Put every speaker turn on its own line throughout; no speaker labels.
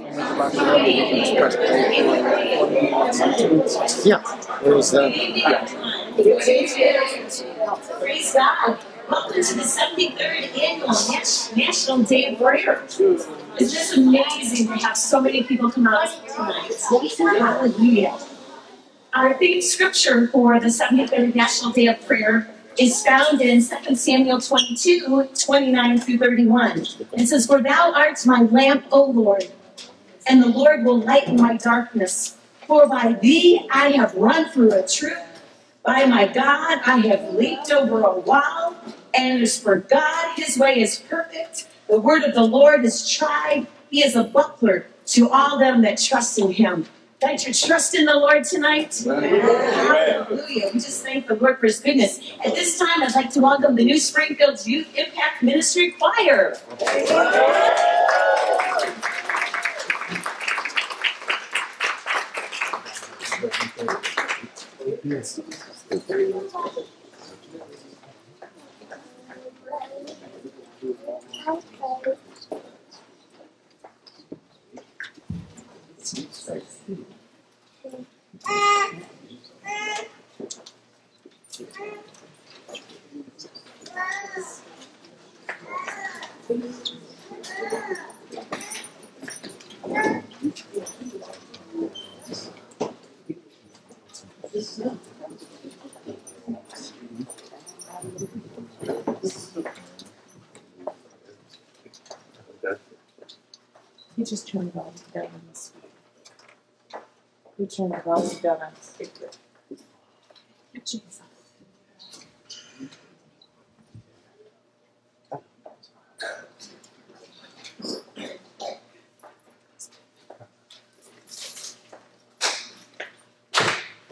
Yeah, it was.
Praise God. Welcome to the 73rd Annual National Day of Prayer. It's just amazing to have so many people come out tonight. Hallelujah. Our theme scripture for the 73rd National Day of Prayer is found in 2 Samuel 22, 29 through 31. It says, For thou art my lamp, O Lord, and the Lord will lighten my darkness. For by thee I have run through a troop. By my God I have leaped over a wall. And as for God, his way is perfect. The word of the Lord is tried. He is a buckler to all them that trust in him. That you trust in the Lord tonight. Hallelujah. We just thank the Lord for his goodness. At this time, I'd like to welcome the New Springfield Youth Impact Ministry Choir.
You just turn the volume down on the speaker. You turn the volume down on the speaker.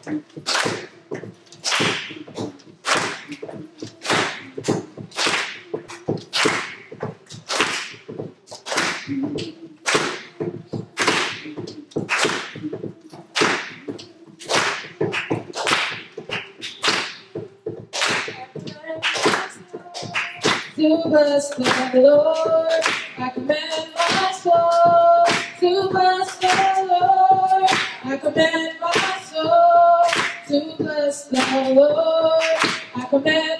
To bless the Lord, I command my soul. To bless the Lord, I command I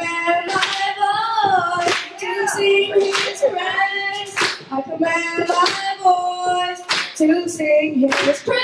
command my Lord to sing his praise. I command my voice to sing his praise.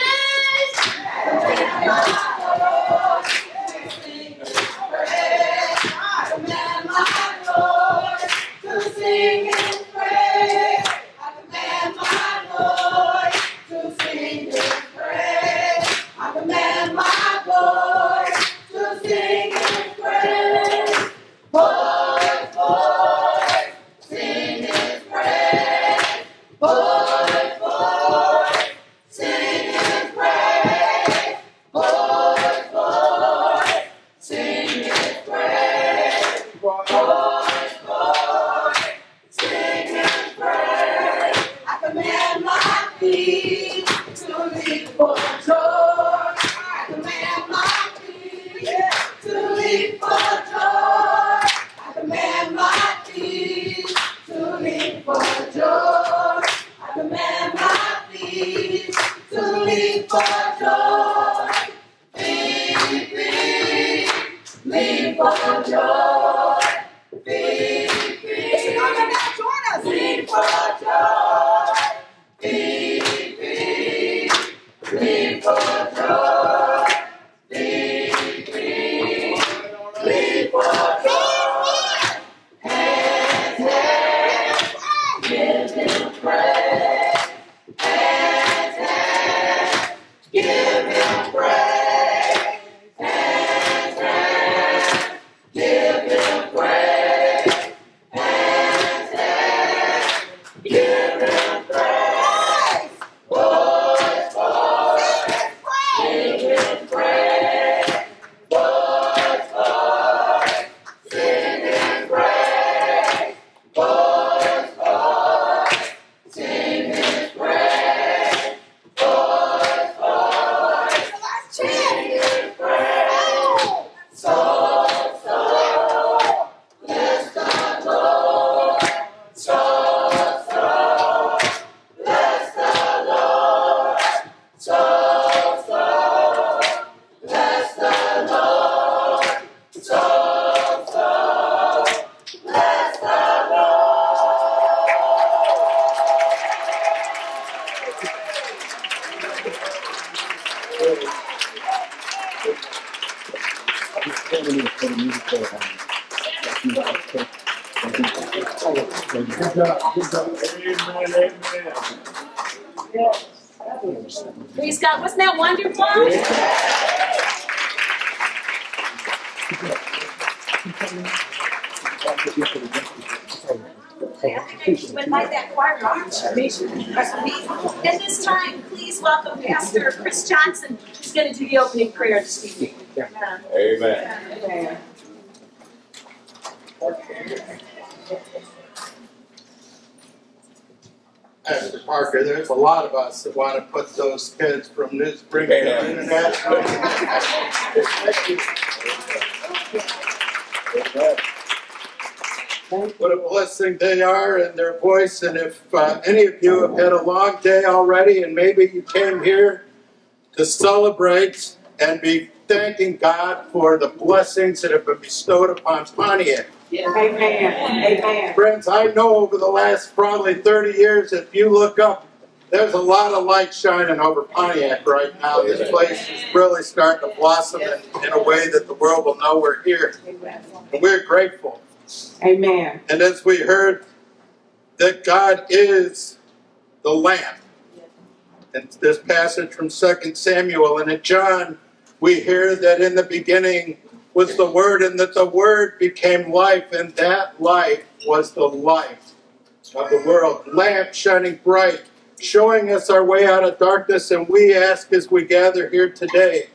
By that choir march. At this time, please welcome Pastor Chris Johnson, who's going to do the opening prayer this evening.
Amen.
Amen.
Pastor Parker, there's a lot of us that want to put those kids from New Springfield International. What a blessing they are and their voice. And if uh, any of you have had a long day already and maybe you came here to celebrate and be thanking God for the blessings that have been bestowed upon Pontiac.
Amen. Amen.
Friends, I know over the last probably 30 years, if you look up, there's a lot of light shining over Pontiac right now. This place is really starting to blossom in, in a way that the world will know we're here. And we're grateful.
Amen.
And as we heard, that God is the Lamb. And this passage from 2 Samuel and in John, we hear that in the beginning was the Word, and that the Word became life, and that life was the light of the world. Lamp shining bright, showing us our way out of darkness. And we ask as we gather here today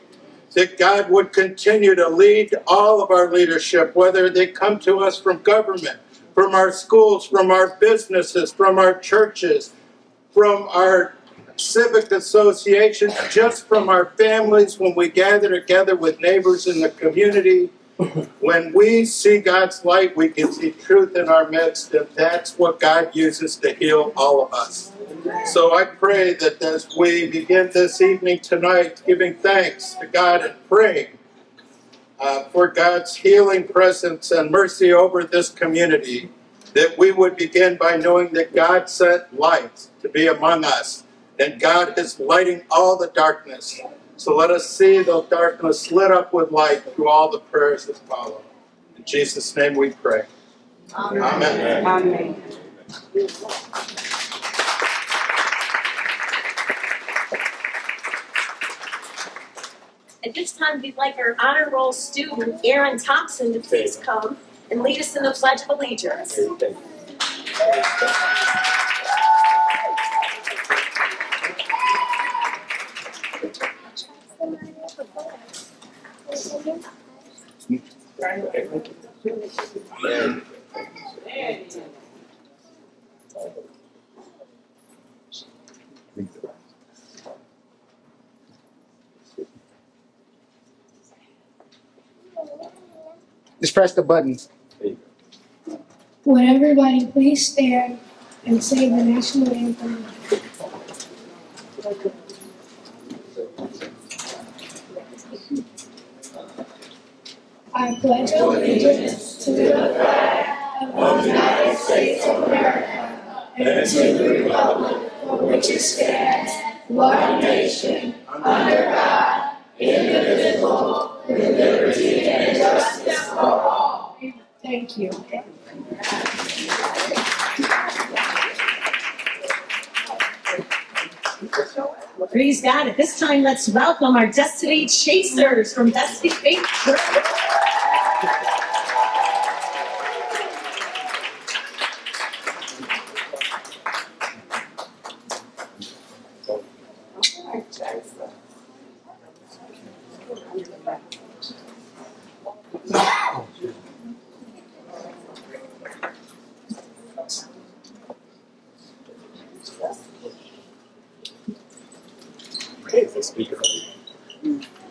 that God would continue to lead all of our leadership, whether they come to us from government, from our schools, from our businesses, from our churches, from our civic associations, just from our families when we gather together with neighbors in the community. When we see God's light, we can see truth in our midst, and that's what God uses to heal all of us. So I pray that as we begin this evening tonight, giving thanks to God and praying uh, for God's healing presence and mercy over this community, that we would begin by knowing that God sent light to be among us, and God is lighting all the darkness. So let us see the darkness lit up with light through all the prayers that follow. In Jesus' name we pray. Amen.
Amen.
At this time, we'd like our honor roll student, Aaron Thompson, to please come and lead us in the Pledge of Allegiance.
Just press the button.
Would everybody please stand
and say the national anthem. I pledge allegiance to the flag of the United States of America and to the republic for which it stands, one nation, under God, indivisible, with liberty and justice for all. Thank you. Praise God. At this time, let's welcome our Destiny Chasers from Destiny Faith Church.
The speaker. Sorry.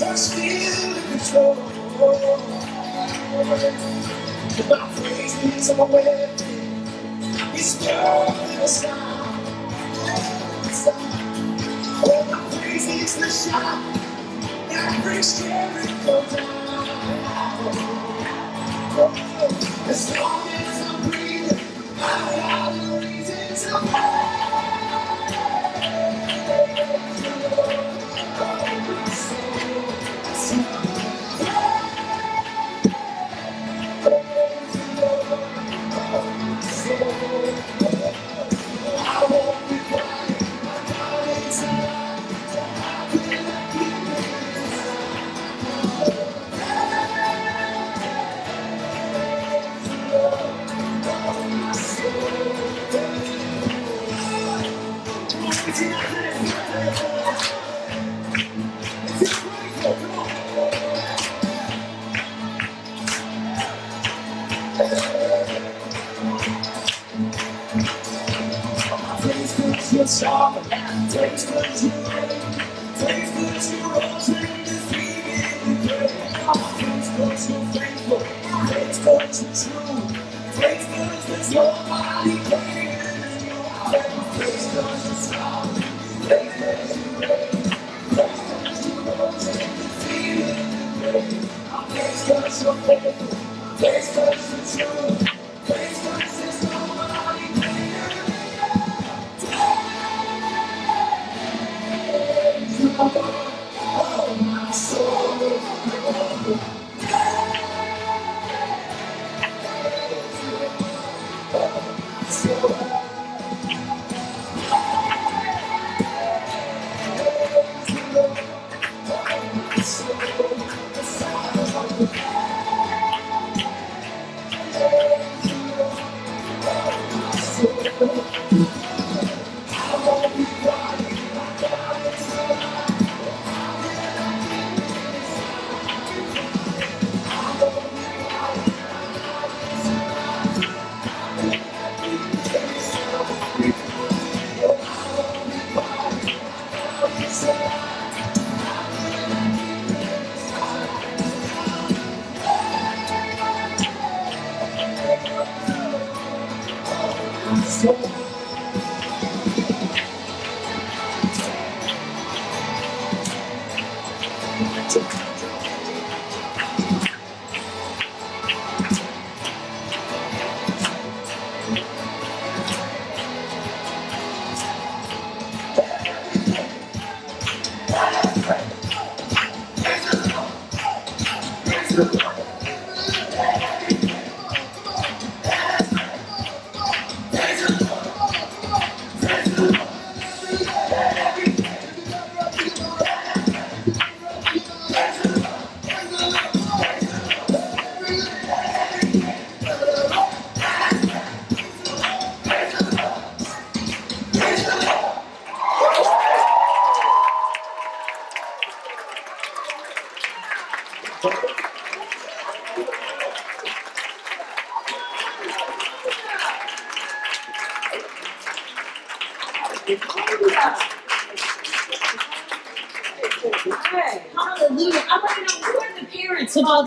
You're still in control. My praise is a weapon. It's than a sound. Oh, my praise is the shout that brings Jericho down. As long as I'm breathing, I've got a reason to praise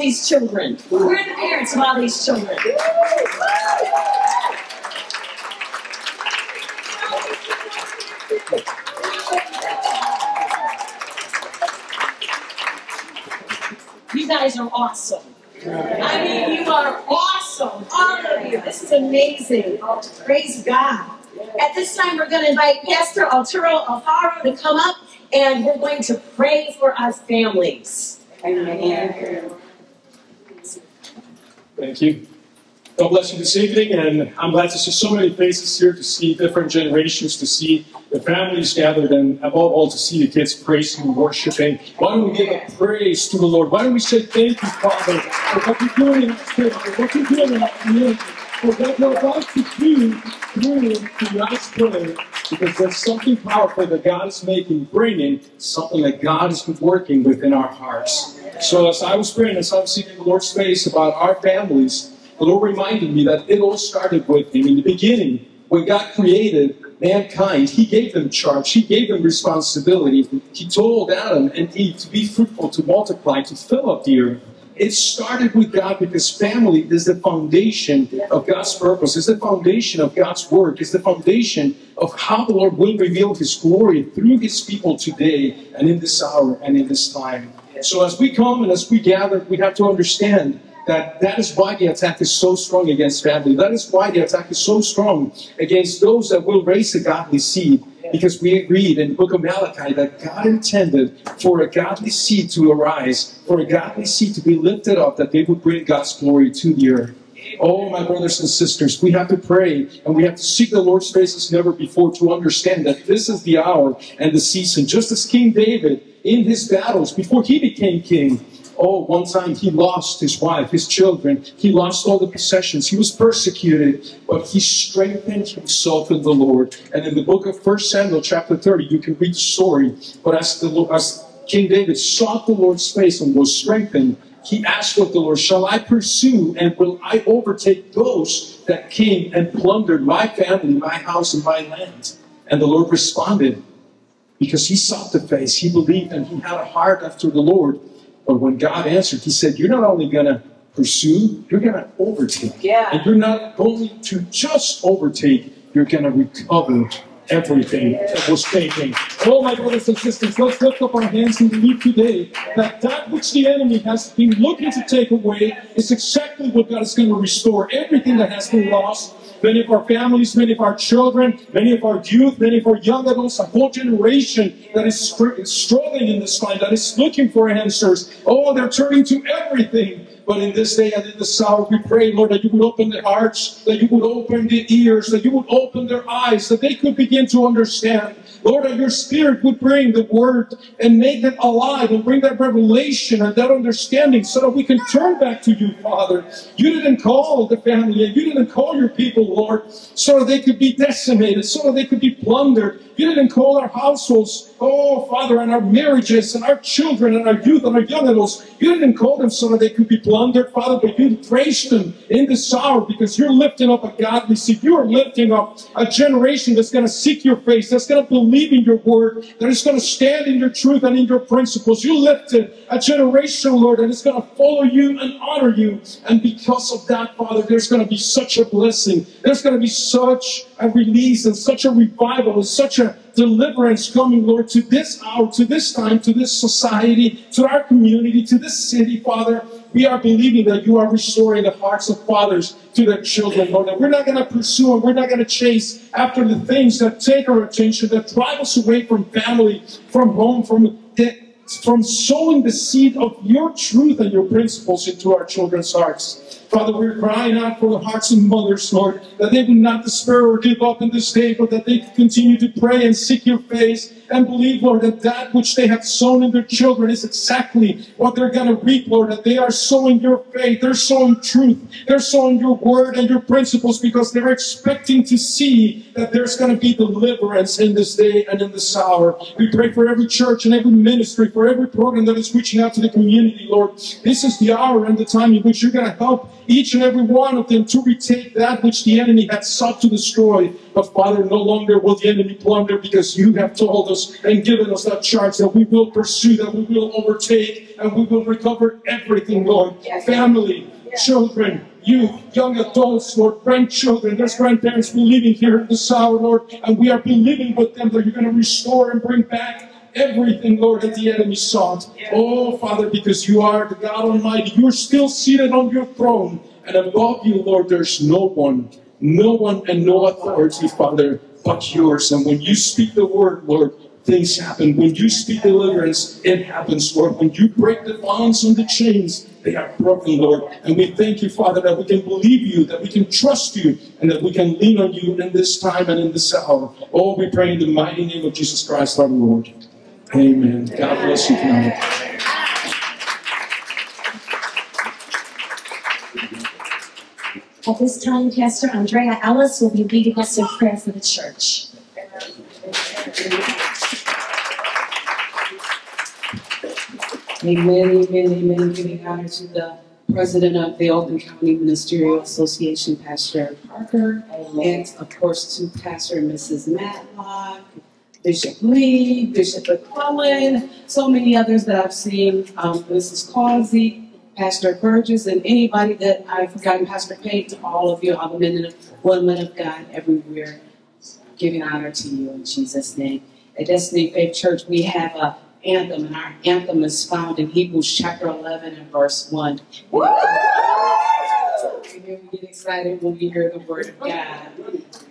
these children? Who are the parents of all these children? You guys are awesome. I mean, you are awesome. All of you. This is amazing. Praise God. At this time, we're going to invite Pastor Arturo Alfaro to come up and we're going to pray for our families. Amen.
Thank you. God bless you this evening, and I'm glad to see so many faces here, to see different generations, to see the families gathered, and above all, to see the kids praising and worshiping. Why don't we give a praise to the Lord? Why don't we say thank you, Father, for what you're doing in our church, for what you're doing in our community, for what you're about to do through tonight's prayer, because there's something powerful that God is making, bringing, something that God is working within our hearts. So as I was praying, as I was seeking the Lord's face about our families, the Lord reminded me that it all started with Him. In the beginning, when God created mankind, He gave them charge, He gave them responsibility. He told Adam and Eve to be fruitful, to multiply, to fill up the earth. It started with God because family is the foundation of God's purpose, it's the foundation of God's work, it's the foundation of how the Lord will reveal His glory through His people today and in this hour and in this time. So as we come and as we gather, we have to understand that that is why the attack is so strong against family. That is why the attack is so strong against those that will raise a godly seed. Because we read in the book of Malachi that God intended for a godly seed to arise, for a godly seed to be lifted up, that they would bring God's glory to the earth. Oh, my brothers and sisters, we have to pray and we have to seek the Lord's face as never before to understand that this is the hour and the season. Just as King David in his battles, before he became king, Oh, one time he lost his wife, his children. He lost all the possessions. He was persecuted, but he strengthened himself in the Lord. And in the book of 1 Samuel, chapter 30, you can read the story. But as, the, as King David sought the Lord's face and was strengthened, he asked of the Lord, Shall I pursue and will I overtake those that came and plundered my family, my house, and my land? And the Lord responded, because he sought the face, he believed, and he had a heart after the Lord. But when God answered, He said, You're not only going to pursue, you're going to overtake.
Yeah.
And you're not going to just overtake, you're going to recover everything that was taken. Oh, my brothers and sisters, let's lift up our hands and believe today that that which the enemy has been looking to take away is exactly what God is going to restore. Everything that has been lost. Many of our families, many of our children, many of our youth, many of our young adults, a whole generation that is struggling in this time, that is looking for answers. Oh, they're turning to everything but in this day and in this hour, we pray, Lord, that you would open their hearts, that you would open their ears, that you would open their eyes, that they could begin to understand. Lord, that your spirit would bring the word and make it alive and bring that revelation and that understanding so that we can turn back to you, Father. You didn't call the family, and you didn't call your people, Lord, so that they could be decimated, so that they could be plundered. You didn't call our households, oh, Father, and our marriages and our children and our youth and our young adults. You didn't call them so that they could be plundered plundered, Father, but you grace them in this hour because you're lifting up a godly seed. You are lifting up a generation that's going to seek your face, that's going to believe in your word, that is going to stand in your truth and in your principles. You lifted a generation, Lord, and it's going to follow you and honor you. And because of that, Father, there's going to be such a blessing. There's going to be such a release and such a revival and such a deliverance coming, Lord, to this hour, to this time, to this society, to our community, to this city, Father. We are believing that you are restoring the hearts of fathers to their children, Lord. And we're not going to pursue and we're not going to chase after the things that take our attention, that drive us away from family, from home, from from sowing the seed of your truth and your principles into our children's hearts. Father, we're crying out for the hearts of mothers, Lord, that they would not despair or give up in this day, but that they continue to pray and seek your face and believe, Lord, that that which they have sown in their children is exactly what they're going to reap, Lord, that they are sowing your faith, they're sowing truth, they're sowing your word and your principles because they're expecting to see that there's going to be deliverance in this day and in this hour. We pray for every church and every ministry, for every program that is reaching out to the community, Lord. This is the hour and the time in which you're going to help each and every one of them to retake that which the enemy had sought to destroy. But Father, no longer will the enemy plunder because you have told us and given us that charge that we will pursue, that we will overtake, and we will recover everything, Lord. Family, children, youth, young adults, Lord, grandchildren, there's grandparents believing here in this hour, Lord, and we are believing with them that you're going to restore and bring back everything, Lord, that the enemy sought. Oh, Father, because you are the God Almighty, you're still seated on your throne. And above you, Lord, there's no one, no one and no authority, Father, but yours. And when you speak the word, Lord, things happen. When you speak deliverance, it happens, Lord. When you break the bonds and the chains, they are broken, Lord. And we thank you, Father, that we can believe you, that we can trust you, and that we can lean on you in this time and in this hour. Oh, we pray in the mighty name of Jesus Christ, our Lord. Amen. God bless you tonight.
At this time, Pastor Andrea Ellis will be leading us in prayer for the church.
Amen, amen, amen. Giving honor to the president of the Oakland County Ministerial Association, Pastor Parker, and of course to Pastor and Mrs. Matlock, Bishop Lee, Bishop McClellan, so many others that I've seen, um, Mrs. Causey, Pastor Burgess, and anybody that I've forgotten, Pastor Pate, to all of you, all the men and women of God everywhere, giving honor to you in Jesus' name. At Destiny Faith Church, we have a anthem, and our anthem is found in Hebrews chapter 11 and verse 1. We get excited when we hear the word of God.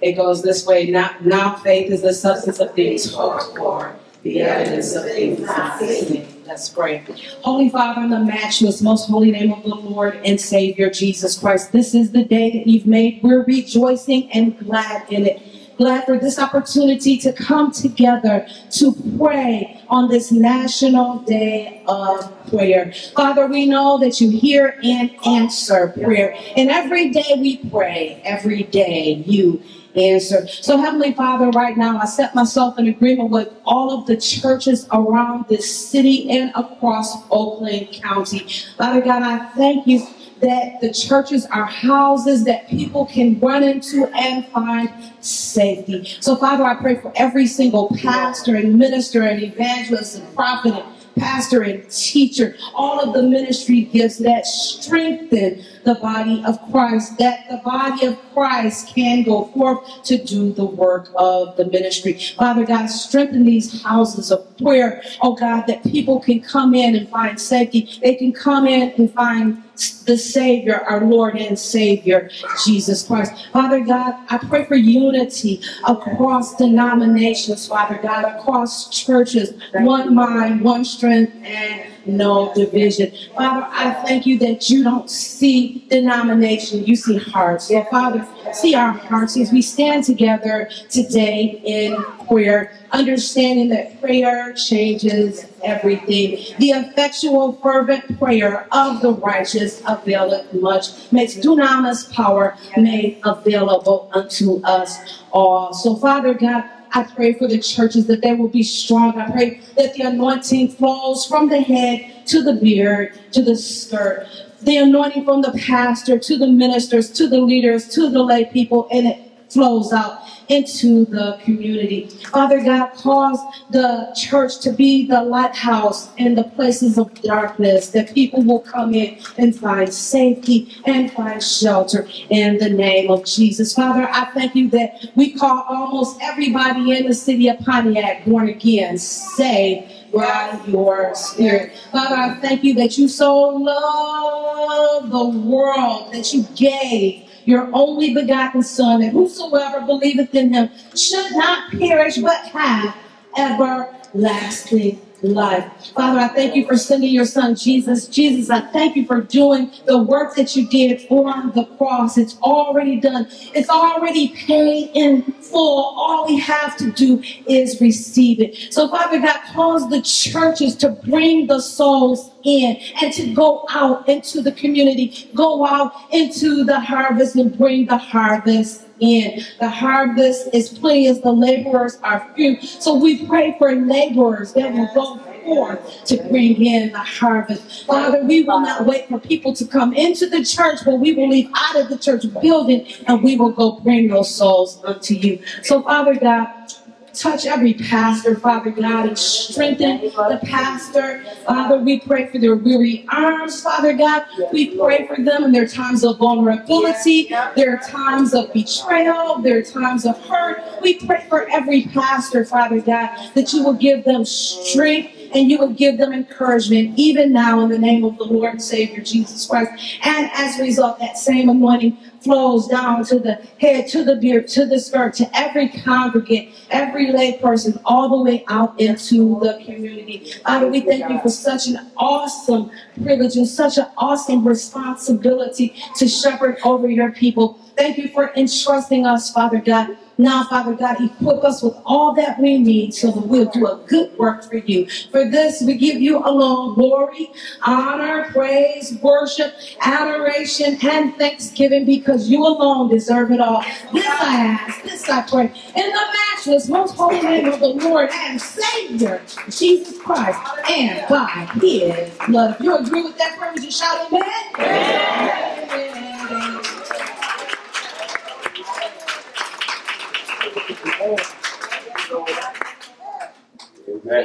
It goes this way now, now faith is the substance of things hoped for, the evidence of things not seen. Let's pray. Holy Father, in the matchless, most holy name of the Lord and Savior Jesus Christ, this is the day that you've made. We're rejoicing and glad in it glad for this opportunity to come together to pray on this National Day of Prayer. Father, we know that you hear and answer prayer. And every day we pray, every day you answer. So, Heavenly Father, right now, I set myself in agreement with all of the churches around this city and across Oakland County. Father God, I thank you that the churches are houses that people can run into and find safety. So, Father, I pray for every single pastor and minister and evangelist and prophet and pastor and teacher, all of the ministry gifts that strengthen the body of Christ, that the body of Christ can go forth to do the work of the ministry. Father God, strengthen these houses of prayer, oh God, that people can come in and find safety. They can come in and find the Savior, our Lord and Savior, Jesus Christ. Father God, I pray for unity across denominations, Father God, across churches, one mind, one strength, and no division. Father, I thank you that you don't see denomination, you see hearts. So, Father, see our hearts as we stand together today in prayer, understanding that prayer changes everything. The effectual, fervent prayer of the righteous availeth much, makes dunamis power made available unto us all. So, Father God, I pray for the churches that they will be strong. I pray that the anointing flows from the head to the beard to the skirt the anointing from the pastor to the ministers to the leaders to the lay people, and it flows out into the community. Father God, cause the church to be the lighthouse in the places of darkness, that people will come in and find safety and find shelter in the name of Jesus. Father, I thank you that we call almost everybody in the city of Pontiac born again, saved by your spirit. Father, I thank you that you so love the world that you gave your only begotten Son, and whosoever believeth in him should not perish but have everlasting life. Father, I thank you for sending your son Jesus. Jesus, I thank you for doing the work that you did on the cross. It's already done. It's already paid in full. All we have to do is receive it. So Father God, cause the churches to bring the souls in and to go out into the community, go out into the harvest and bring the harvest in. The harvest is plenty as the laborers are few. So we pray for laborers that will go forth to bring in the harvest. Father, we will not wait for people to come into the church, but we will leave out of the church building and we will go bring those souls unto you. So Father God, touch every pastor, Father God, and strengthen the pastor. Father, we pray for their weary arms, Father God. We pray for them in their times of vulnerability, their times of betrayal, their times of hurt. We pray for every pastor, Father God, that you will give them strength and you will give them encouragement even now in the name of the Lord and Savior Jesus Christ. And as a result, that same anointing flows down to the head, to the beard, to the skirt, to every congregant, every lay person, all the way out into the community. Father, we thank you for such an awesome privilege and such an awesome responsibility to shepherd over your people. Thank you for entrusting us, Father God. Now, Father God, equip us with all that we need so that we'll do a good work for you. For this, we give you alone glory, honor, praise, worship, adoration, and thanksgiving because you alone deserve it all. This I ask, this I pray, in the matchless, most holy name of the Lord and Savior, Jesus Christ, and by his. If you agree with that prayer, would you shout amen? Amen.
Praise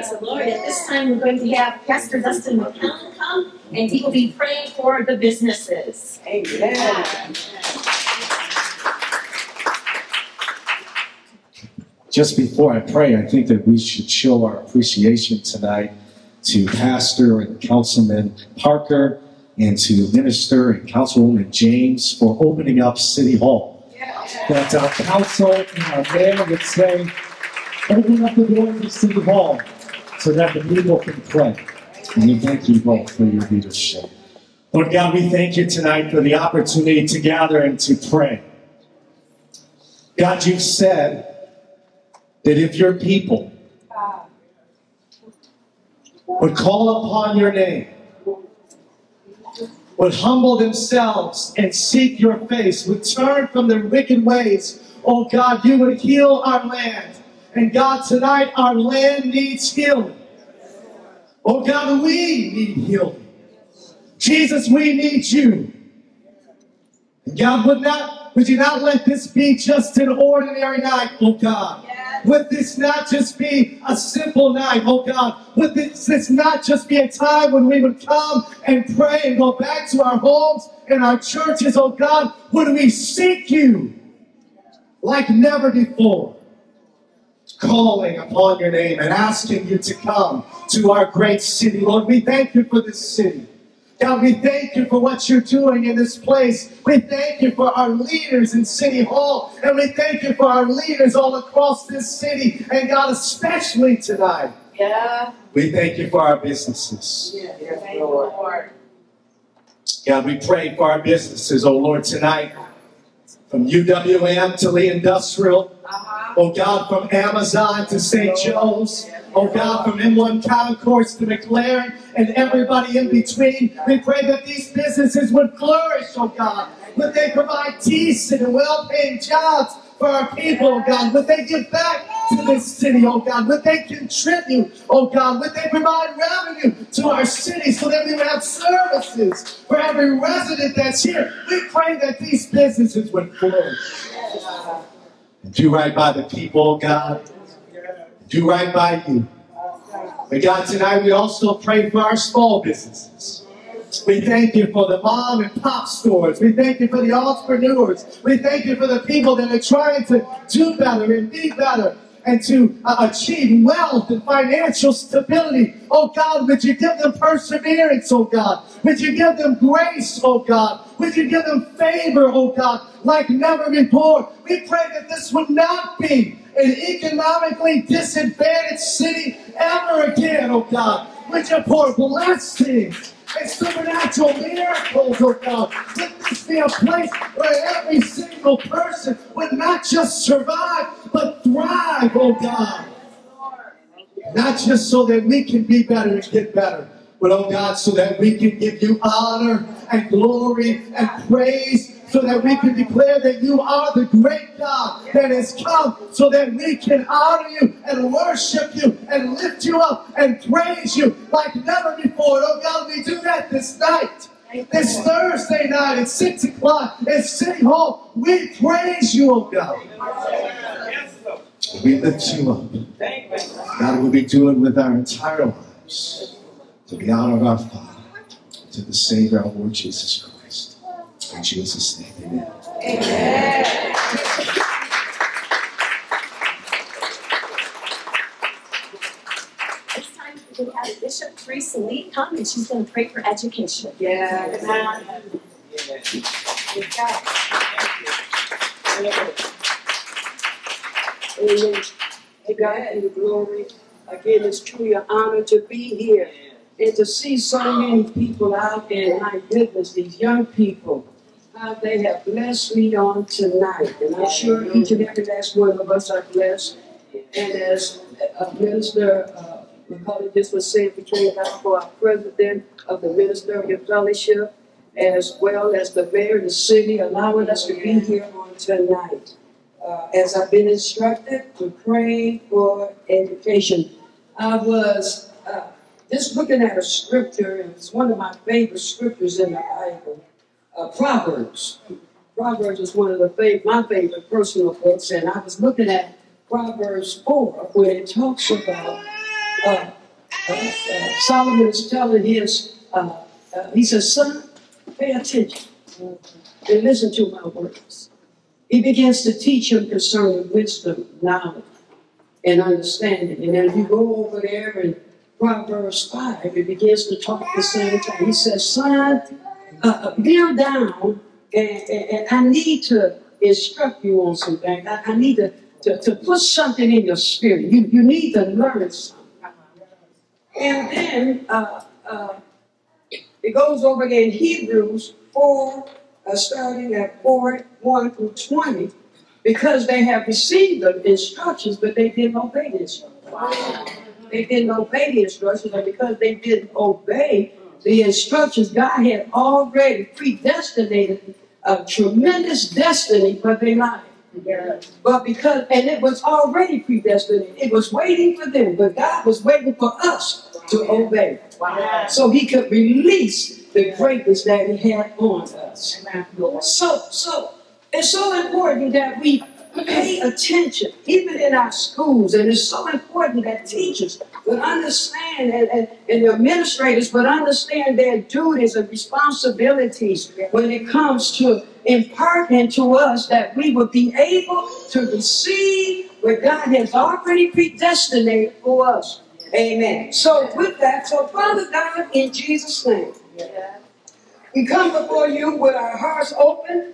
the Lord. At this time, we're going to have Pastor Dustin McCown come, and he will be praying for the businesses. Amen.
Just before I pray, I think that we should show our appreciation tonight to Pastor and Councilman Parker and to Minister and Councilwoman James for opening up City Hall. That our council and our mayor would say, open up the doors of City Hall so that the people can pray. And we thank you both for your leadership. Lord God, we thank you tonight for the opportunity to gather and to pray. God, you've said that if your people would call upon your name, would humble themselves and seek your face, would turn from their wicked ways, oh God, you would heal our land. And God, tonight our land needs healing. Oh God, we need healing. Jesus, we need you. God, would not would you not let this be just an ordinary night, oh God? Would this not just be a simple night, oh God? Would this, this not just be a time when we would come and pray and go back to our homes and our churches, oh God? Would we seek you like never before? Calling upon your name and asking you to come to our great city. Lord, we thank you for this city. God, we thank you for what you're doing in this place. We thank you for our leaders in City Hall. And we thank you for our leaders all across this city. And God, especially tonight.
Yeah.
We thank you for our businesses.
Thank you, Lord.
God, we pray for our businesses, oh Lord, tonight. From UWM to Lee Industrial. Uh-huh. Oh God, from Amazon to St. Joe's. Oh God, from M1 Concourse to McLaren and everybody in between. We pray that these businesses would flourish, oh God. Would they provide decent and well-paying jobs for our people, oh God. Would they give back to this city, oh God? Would they contribute, oh God? Would they provide revenue to our city so that we would have services for every resident that's here? We pray that these businesses would flourish. Do right by the people, oh God. Do right by you. But God, tonight we also pray for our small businesses. We thank you for the mom and pop stores. We thank you for the entrepreneurs. We thank you for the people that are trying to do better and be better and to uh, achieve wealth and financial stability. Oh God, would you give them perseverance, oh God? Would you give them grace, oh God? Would you give them favor, oh God, like never before? We pray that this would not be an economically disadvantaged city ever again, oh God. Would you pour blessings and supernatural miracles, oh God? Let this be a place where every single person would not just survive, but thrive, oh God. Not just so that we can be better and get better, but oh God, so that we can give you honor and glory and praise, so that we can declare that you are the great God that has come, so that we can honor you and worship you and lift you up and praise you like never before. Oh God, we do that this night. This Thursday night at 6 o'clock at City Hall, we praise you, oh God. We lift you up. God, we'll be doing with our entire lives to the honor of our Father, to the Savior, our Lord Jesus Christ. In Jesus' name, amen.
It's time to have Bishop Teresa Lee come and she's going to pray for education.
Yeah. Amen. To God be the glory. Again, it's truly an honor to be here and to see so many people out there. My goodness, these young people, how they have blessed me on tonight. And I'm sure each and every last one of us are blessed. And as a minister, uh, McCullough just was saying, we thank God for our president of the Ministerial Fellowship, as well as the mayor of the city, allowing us to be here on tonight. Uh, as I've been instructed to pray for education, I was uh, just looking at a scripture, and it's one of my favorite scriptures in the Bible, uh, Proverbs. Proverbs is one of the fav- my favorite personal books, and I was looking at Proverbs 4, where it talks about uh, uh, uh, Solomon is telling his, uh, uh, he says, son, pay attention and listen to my words. He begins to teach him concerning wisdom, knowledge, and understanding. And as you go over there in Proverbs 5, it begins to talk the same time. He says, son, uh, uh, down, and, and, and I need to instruct you on some things. I, I need to, to, to put something in your spirit. You, you need to learn something. And then uh, uh, it goes over again Hebrews 4, uh, starting at 4, 1 through 20, because they have received the instructions, but they didn't obey the instructions. They didn't obey the instructions, and because they didn't obey the instructions, God had already predestinated a tremendous destiny for their life. But because, and it was already predestinated, it was waiting for them, but God was waiting for us to obey. So he could release the greatness that he had on us. So, so, it's so important that we pay attention, even in our schools, and it's so important that teachers would understand and, and, and administrators would understand their duties and responsibilities when it comes to imparting to us that we would be able to receive what God has already predestinated for us. Amen. So with that, so Father God, in Jesus' name, we come before you with our hearts open,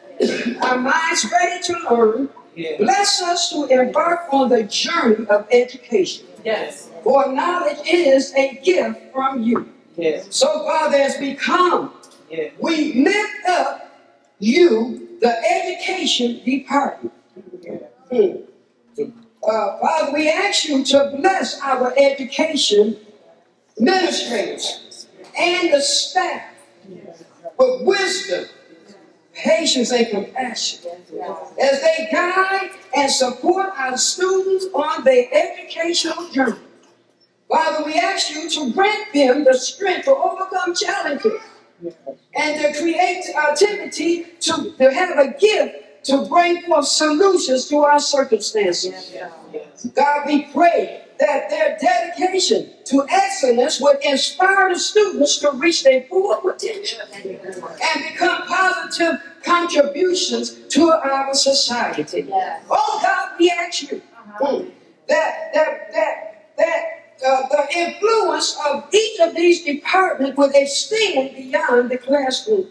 our minds ready to learn. Bless us to embark on the journey of education.
Yes.
For knowledge is a gift from you.
Yes.
So, Father, as we come,
Yes.
we lift up you, the education department. Hmm. Uh, Father, we ask you to bless our education administrators and the staff with wisdom, patience, and compassion as they guide and support our students on their educational journey. Father, we ask you to grant them the strength to overcome challenges and to create activity to, to have a gift to bring forth solutions to our circumstances. God, we pray that their dedication to excellence would inspire the students to reach their full potential and become positive contributions to our society. Oh God, we ask you mm, that that that that uh, the influence of each of these departments would extend beyond the classroom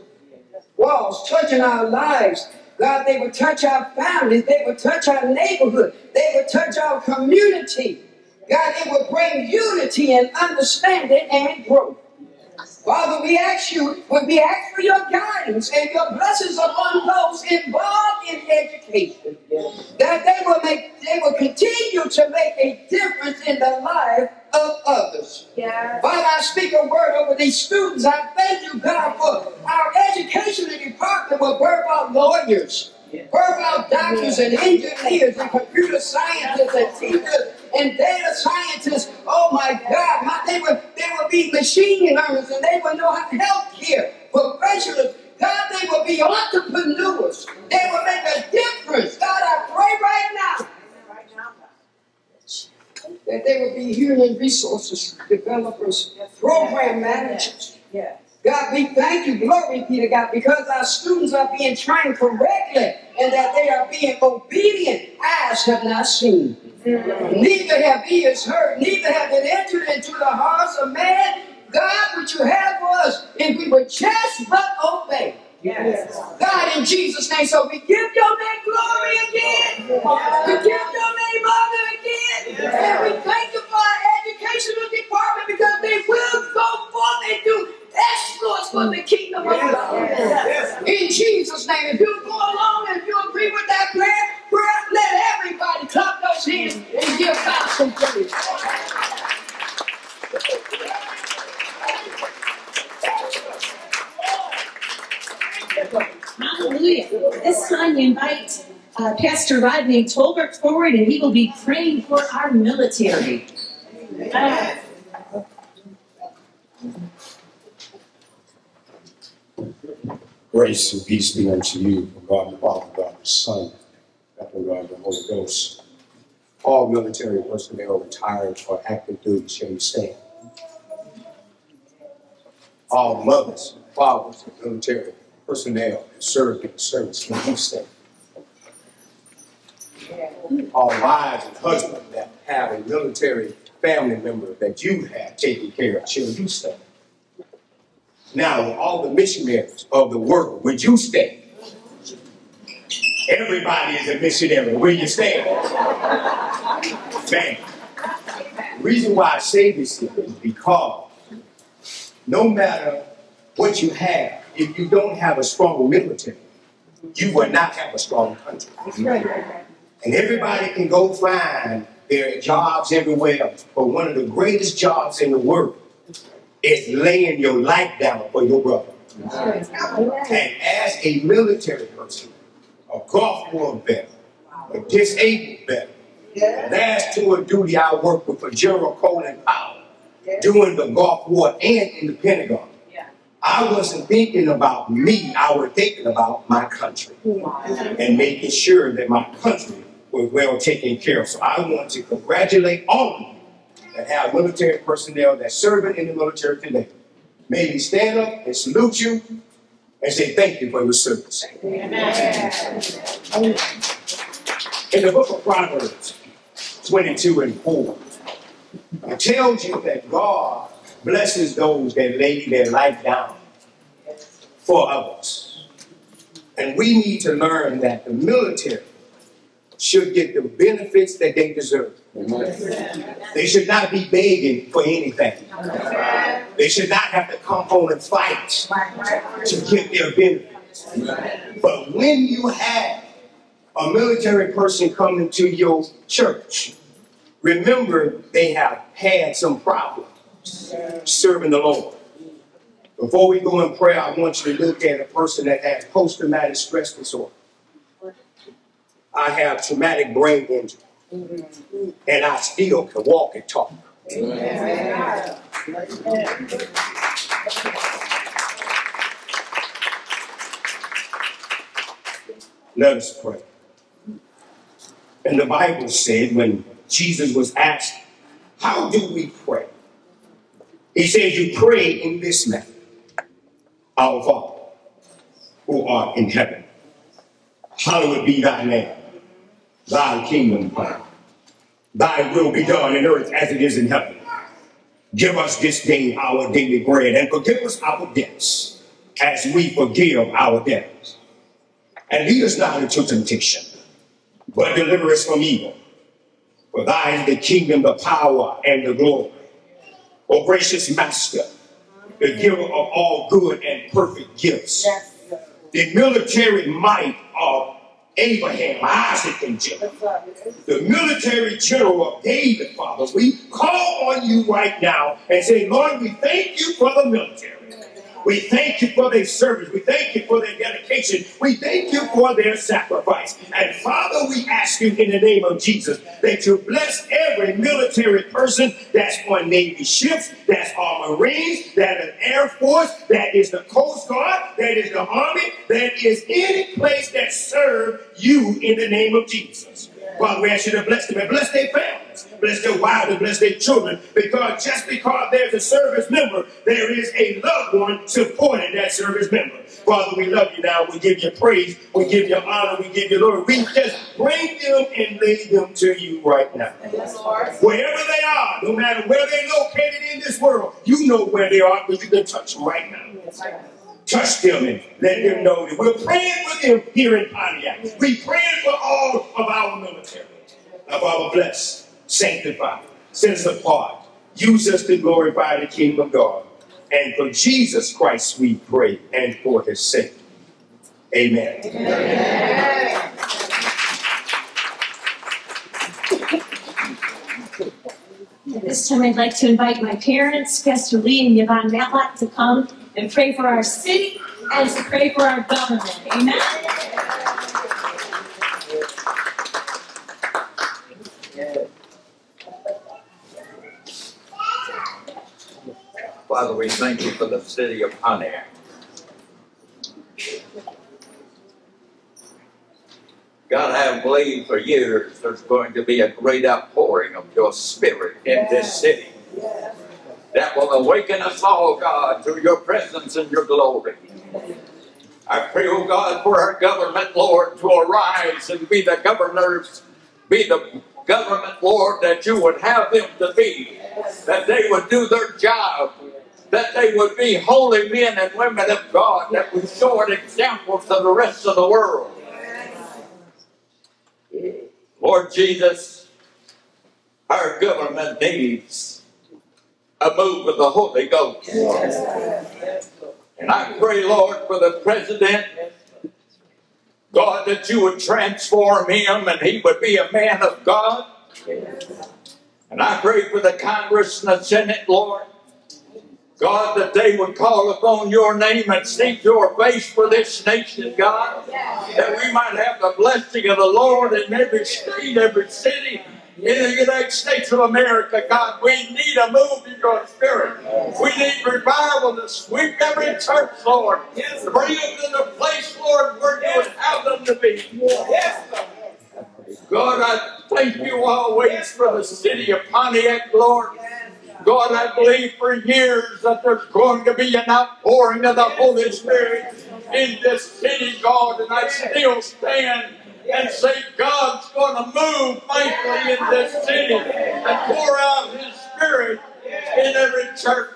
walls, touching our lives. God, they would touch our families, they would touch our neighborhood, they would touch our community. God, it will bring unity and understanding and growth. Father, we ask you, when we ask for your guidance and your blessings upon those involved in education, that they will make, they will continue to make a difference in the life of others.
Yeah.
Father, I speak a word over these students. I thank you, God, for our education department will birth out lawyers, birth out doctors and engineers and computer scientists and teachers and data scientists. Oh my God, my, they would they would be machine learners and they would know how health care professionals. God, they will be entrepreneurs. They will make a difference. God, I pray right now that they will be human resources developers, program managers. God, we thank you, glory be to God, because our students are being trained correctly and that they are being obedient. Eyes have not seen, neither have ears heard, neither have it entered into the hearts of man. God, what you have for us, if we would just but obey. God, in Jesus' name, so we give your name glory again. We give your name honor again. And we thank you for our educational department because they will go forth and do exploits for the kingdom of God. In Jesus' name, if you go along and if you agree with that prayer, prayer, let everybody clap those hands and give God some praise.
Hallelujah. This time we invite uh, Pastor Rodney Tolbert forward and he will be praying for our military. Uh,
Grace and peace be unto you from God the Father, God the Son, and God the Holy Ghost. All military personnel retired for active duty shall stand. All mothers and fathers of military personnel that served in the service shall stand. All wives and husbands that have a military family member that you have taken care of shall you stand. Now, all the missionaries of the world, would you stand? Everybody is a missionary. Will you stand? Man, the reason why I say this is because no matter what you have, if you don't have a strong military, you will not have a strong country. And everybody can go find their jobs everywhere, but one of the greatest jobs in the world is laying your life down for your brother. And as a military person, a Gulf War vet, a disabled vet, the last tour of duty I worked with for General Colin Powell during the Gulf War and in the Pentagon. I wasn't thinking about me, I was thinking about my country and making sure that my country was well taken care of. So I want to congratulate all of you that have military personnel that's serving in the military today. May we stand up and salute you and say thank you for your service. In the book of Proverbs 22 and 4, it tells you that God blesses those that lay their life down for others. And we need to learn that the military should get the benefits that they deserve. They should not be begging for anything. They should not have to come home and fight to get their benefits. But when you have a military person coming to your church, remember they have had some problems serving the Lord. Before we go in prayer, I want you to look at a person that has post-traumatic stress disorder. I have traumatic brain injury, and I still can walk and talk. Let us pray. And the Bible said when Jesus was asked, How do we pray? He said, You pray in this manner Our Father, who art in heaven, hallowed be thy name, thy kingdom come. Thy will be done in earth as it is in heaven. Give us this day our daily bread and forgive us our debts as we forgive our debtors. And lead us not into temptation, but deliver us from evil. For thine is the kingdom, the power, and the glory. O gracious Master, the giver of all good and perfect gifts, the military might of Abraham, Isaac, and Jacob, the military general of David, Father, we call on you right now and say, Lord, we thank you for the military. We thank you for their service. We thank you for their dedication. We thank you for their sacrifice. And Father, we ask you in the name of Jesus that you bless every military person that's on Navy ships, that's on Marines, that is Air Force, that is the Coast Guard, that is the Army, that is any place that serve you in the name of Jesus. Father, we ask you to bless them and bless their families, bless their wives, and bless their children. Because just because there's a service member, there is a loved one supporting that service member. Father, we love you now. We give you praise. We give you honor. We give you glory. We just bring them and lay them to you right now. Wherever they are, no matter where they're located in this world, you know where they are because you can touch them right now touch them and let them know that we're praying for them here in Pontiac. We're praying for all of our military. Now, Father, bless, sanctify, set us apart. Use us to glorify the kingdom of God. And for Jesus Christ we pray and for his sake. Amen. Amen.
At this time, I'd like to invite my parents, Pastor Lee and Yvonne Matlock, to come and pray for our city and to pray for our government. Amen.
Father, we thank you for the city of Pontiac. God, I have believed for years there's going to be a great outpouring of your spirit in this city that will awaken us all, God, to your presence and your glory. I pray, oh God, for our government, Lord, to arise and be the governors, be the government, Lord, that you would have them to be, that they would do their job, that they would be holy men and women of God, that would show an example to the rest of the world. Lord Jesus, our government needs a move of the Holy Ghost. And I pray, Lord, for the president, God, that you would transform him and he would be a man of God. And I pray for the Congress and the Senate, Lord. God, that they would call upon your name and seek your face for this nation, God. That we might have the blessing of the Lord in every state, every city, in the United States of America, God, we need a move in your spirit. We need revival to sweep every church, Lord. To bring them to the place, Lord, where you would have them to be. God, I thank you always for the city of Pontiac, Lord. God, I believe for years that there's going to be an outpouring of the Holy Spirit in this city, God, and I still stand and say God's going to move mightily in this city and pour out His Spirit in every church.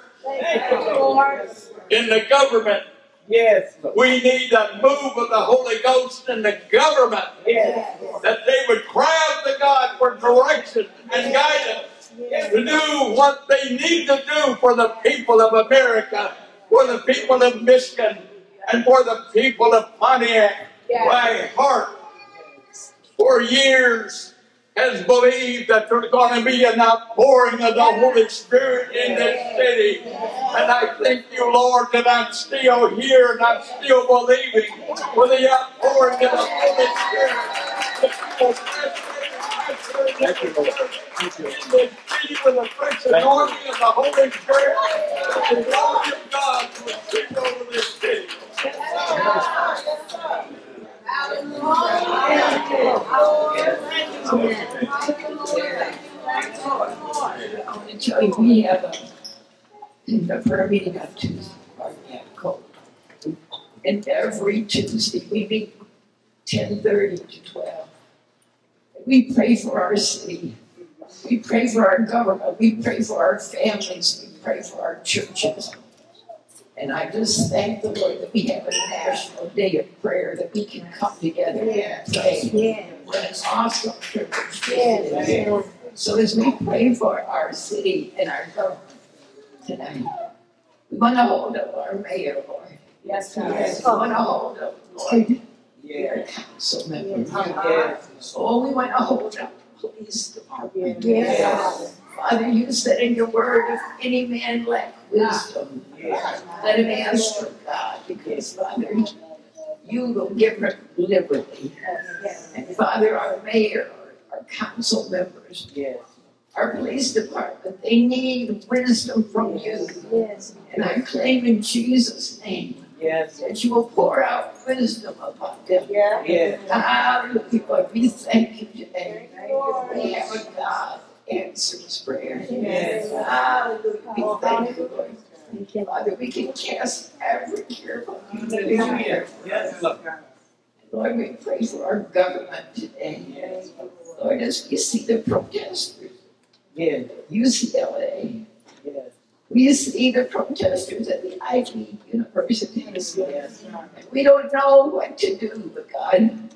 In the government. Yes. We need a move of the Holy Ghost in the government. Yes. That they would cry out to God for direction and guidance to do what they need to do for the people of America, for the people of Michigan, and for the people of Pontiac. My heart for years has believed that there's going to be an outpouring of the Holy Spirit in this city. And I thank you, Lord, that I'm still here and I'm still believing for the outpouring of the Holy Spirit Thank you, Lord. Thank you. With a fresh anointing of the Holy Spirit, the glory of God will sing over this city.
You, we have a, a prayer meeting on Tuesday, yeah, cold. And every Tuesday, we meet ten thirty to twelve. We pray for our city. We pray for our government. We pray for our families. We pray for our churches. And I just thank the Lord that we have a national day of prayer that we can come together and pray. What an awesome privilege it is. So as we pray for our city and our government tonight, we want to hold up our mayor, Lord. Yes, yes. We want to hold up, Lord, their council members. Oh, we want to hold up police department.
Yes.
Father, you said in your word, if any man lack wisdom, let him ask for God, because Father, you will give him liberty. And Father, our mayor, our, council members, our police department, they need wisdom from you. And I claim in Jesus' name Yes. that you will pour out wisdom upon them.
Yeah.
Hallelujah, we thank you today. We have a God answers prayer.
Yes.
Hallelujah, we thank you, Lord. Father, we can cast every care upon you. Yes, Lord, we pray for our government today. Lord, as we see the protesters, UCLA, we see the protesters at the Ivy universities. We don't know what to do, but God,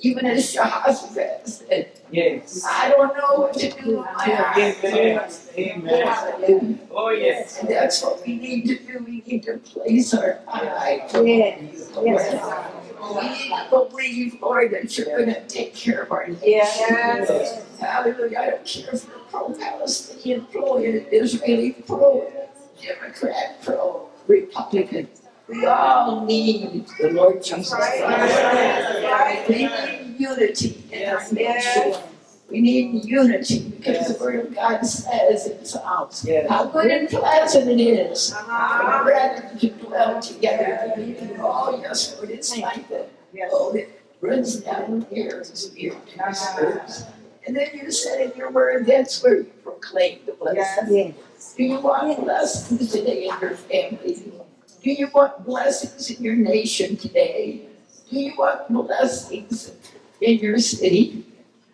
even as Jehoshaphat said, I don't know what to do with my eyes. Hallelujah.
Oh, yes.
And that's what we need to do. We need to place our eyes on
Yes.
you, Lord. We need to believe, Lord, that you're going to take care of our nation.
Yes.
Hallelujah. I don't care if you're pro-Palestinian, pro-Israeli, pro-Democrat, pro-Republican. We all need the Lord Jesus Christ. We need unity in our nation. We need unity because the Word of God says in Psalms how good and pleasant it is for brethren to dwell together. Oh, yes, Lord, it's like the oh, it runs down here is near to the spirits. And then you said in your word, that's where you proclaim the blessing. Do you want blessings today in your family? Do you want blessings in your nation today? Do you want blessings in your city?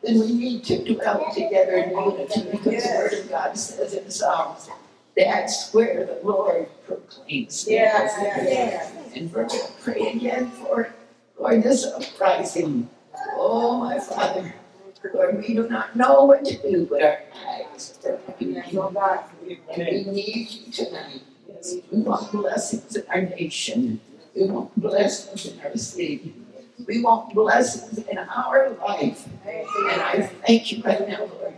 Then we need to dwell together in unity because the word of God says in Psalms, that's where the Lord proclaims.
Yes, yes.
And we're going to pray again for, Lord, this uprising. Oh, my Father. Lord, we do not know what to do, but our eyes are open to you. And we need you tonight. We want blessings in our nation. We want blessings in our city. We want blessings in our life. And I thank you right now, Lord.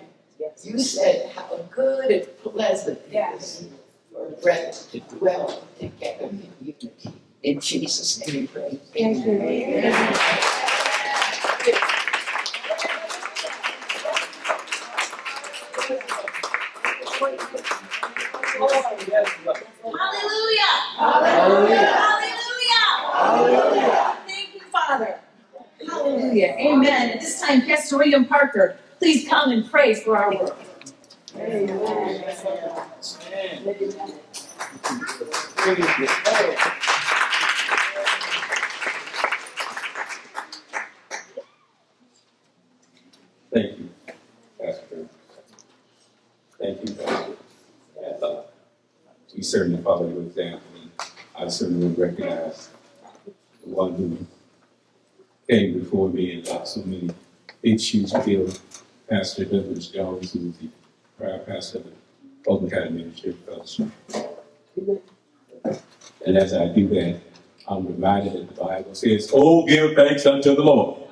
You said how good and pleasant it is for breath to dwell together in unity. In Jesus' name we pray.
Thank you.
Amen.
William Parker, please come and praise for our work.
Thank you, Pastor. Thank you, Pastor. And, uh, we certainly follow your example. I certainly recognize the one who came before me and got so many big field Pastor Douglas Jones, who was the prior pastor of the Oakland County Ministry Fellowship. And as I do that, I'm reminded that the Bible says, Oh, give thanks unto the Lord,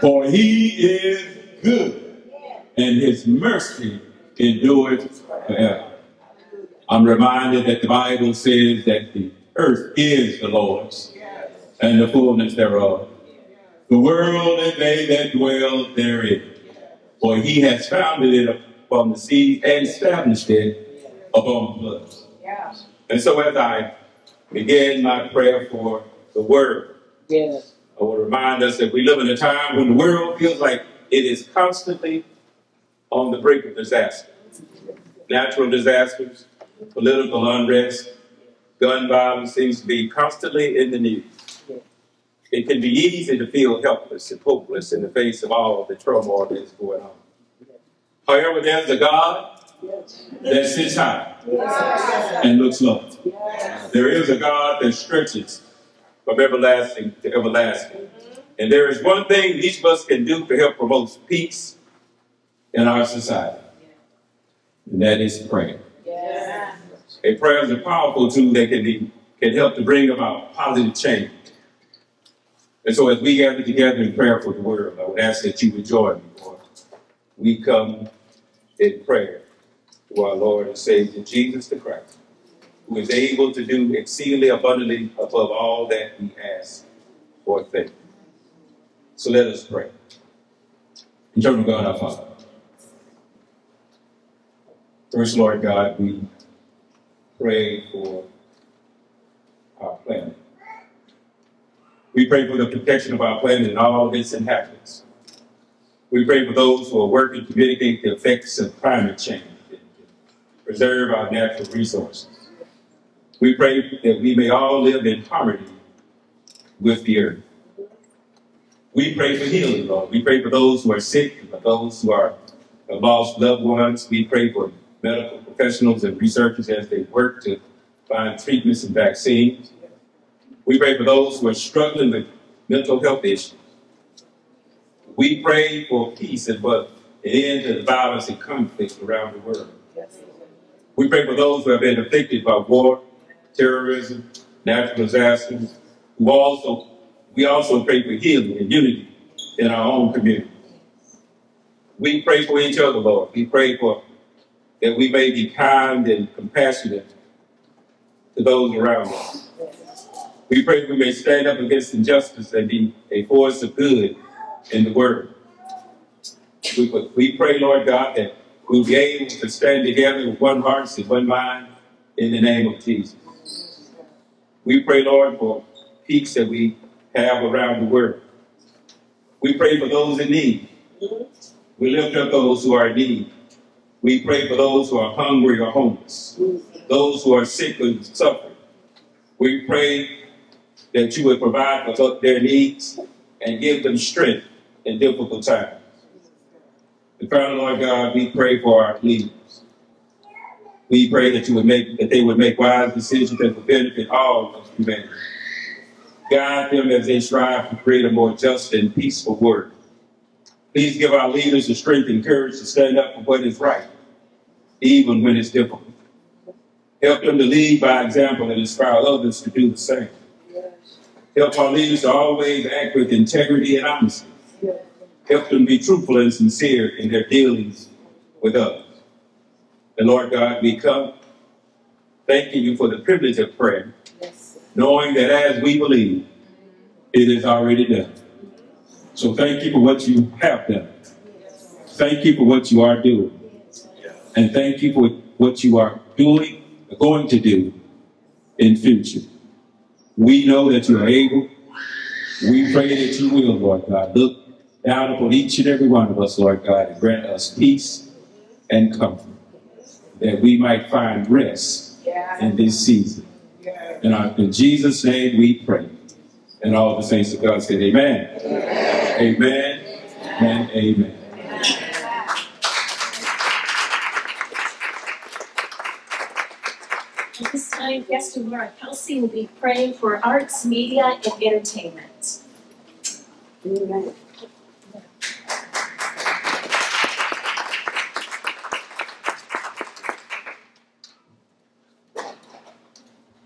for he is good, and his mercy endures forever. I'm reminded that the Bible says that the earth is the Lord's, and the fullness thereof, the world and they that dwell therein. For he has founded it upon the sea and established it upon floods.
Yeah.
And so as I begin my prayer for the word,
Yes.
I want to remind us that we live in a time when the world feels like it is constantly on the brink of disaster. Natural disasters, political unrest, gun violence seems to be constantly in the news. It can be easy to feel helpless and hopeless in the face of all the turmoil that is going on. However, there's a God that sits high and looks low. There is a God that stretches from everlasting to everlasting. And there is one thing each of us can do to help promote peace in our society, and that is prayer. A prayer is a powerful tool that can be can help to bring about positive change. And so, as we gather together in prayer for the world, I would ask that you would join me, Lord. We come in prayer to our Lord and Savior Jesus the Christ, who is able to do exceedingly abundantly above all that we ask or think. So let us pray. Eternal God, our Father. First, Lord God, we pray for our planet. We pray for the protection of our planet and all of its inhabitants. We pray for those who are working to mitigate the effects of climate change and preserve our natural resources. We pray that we may all live in harmony with the earth. We pray for healing, Lord. We pray for those who are sick for those who are lost loved ones. We pray for medical professionals and researchers as they work to find treatments and vaccines. We pray for those who are struggling with mental health issues. We pray for peace and for an end to the violence and conflict around the world. We pray for those who have been affected by war, terrorism, natural disasters. Who also, we also pray for healing and unity in our own community. We pray for each other, Lord. We pray for that we may be kind and compassionate to those around us. We pray we may stand up against injustice and be a force of good in the world. We, we pray, Lord God, that we'll be able to stand together with one heart and one mind in the name of Jesus. We pray, Lord, for peace that we have around the world. We pray for those in need. We lift up those who are in need. We pray for those who are hungry or homeless, those who are sick and suffering. We pray that you would provide for their needs and give them strength in difficult times. And Father, Lord God, we pray for our leaders. We pray that you would make that they would make wise decisions that would benefit all of humanity. Guide them as they strive to create a more just and peaceful world. Please give our leaders the strength and courage to stand up for what is right, even when it's difficult. Help them to lead by example and inspire others to do the same. Help our leaders to always act with integrity and honesty. Help them be truthful and sincere in their dealings with others. And Lord God, we come thanking you for the privilege of prayer, knowing that as we believe, it is already done. So thank you for what you have done. Thank you for what you are doing. And thank you for what you are doing, going to do in future. We know that you are able. We pray that you will, Lord God. Look down upon each and every one of us, Lord God, and grant us peace and comfort. That we might find rest in this season. In, our, in Jesus' name we pray. And all the saints of God said, Amen. Amen. And amen.
At time, Pastor Laura Kelsey will be praying for arts, media, and entertainment.
Amen.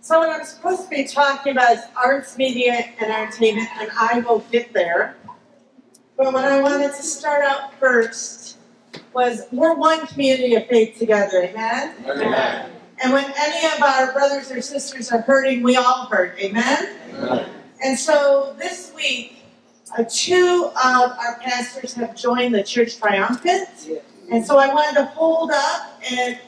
So what I'm supposed to be talking about is arts, media, and entertainment, and I will get there. But what I wanted to start out first was we're one community of faith together, amen?
Amen.
And when any of our brothers or sisters are hurting, we all hurt, amen?
Amen.
And so this week, uh, two of our pastors have joined the church triumphant. And so I wanted to hold up at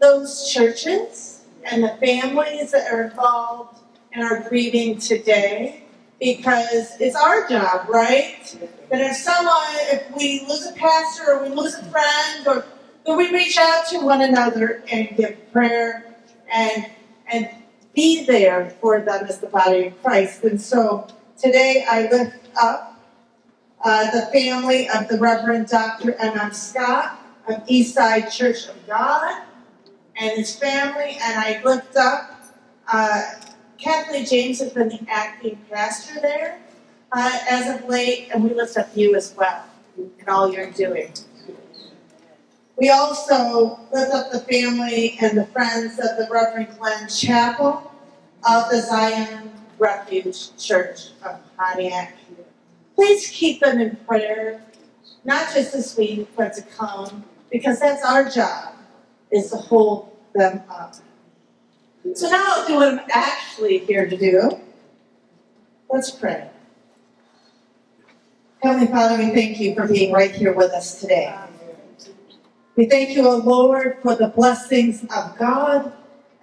those churches and the families that are involved in our grieving today because it's our job, right? That if someone, if we lose a pastor or we lose a friend or that we reach out to one another and give prayer and and be there for them as the body of Christ. And so today I lift up uh, the family of the Reverend Dr. M.M. Scott of Eastside Church of God and his family, and I lift up uh, Kathleen James has been the acting pastor there uh, as of late, and we lift up you as well in all you're doing. We also lift up the family and the friends of the Reverend Glenn Chapel of the Zion Refuge Church of Pontiac. Please keep them in prayer, not just this week, but to come, because that's our job, is to hold them up. So now I'll do what I'm actually here to do. Let's pray. Heavenly Father, we thank you for being right here with us today. We thank you, O Lord, for the blessings of God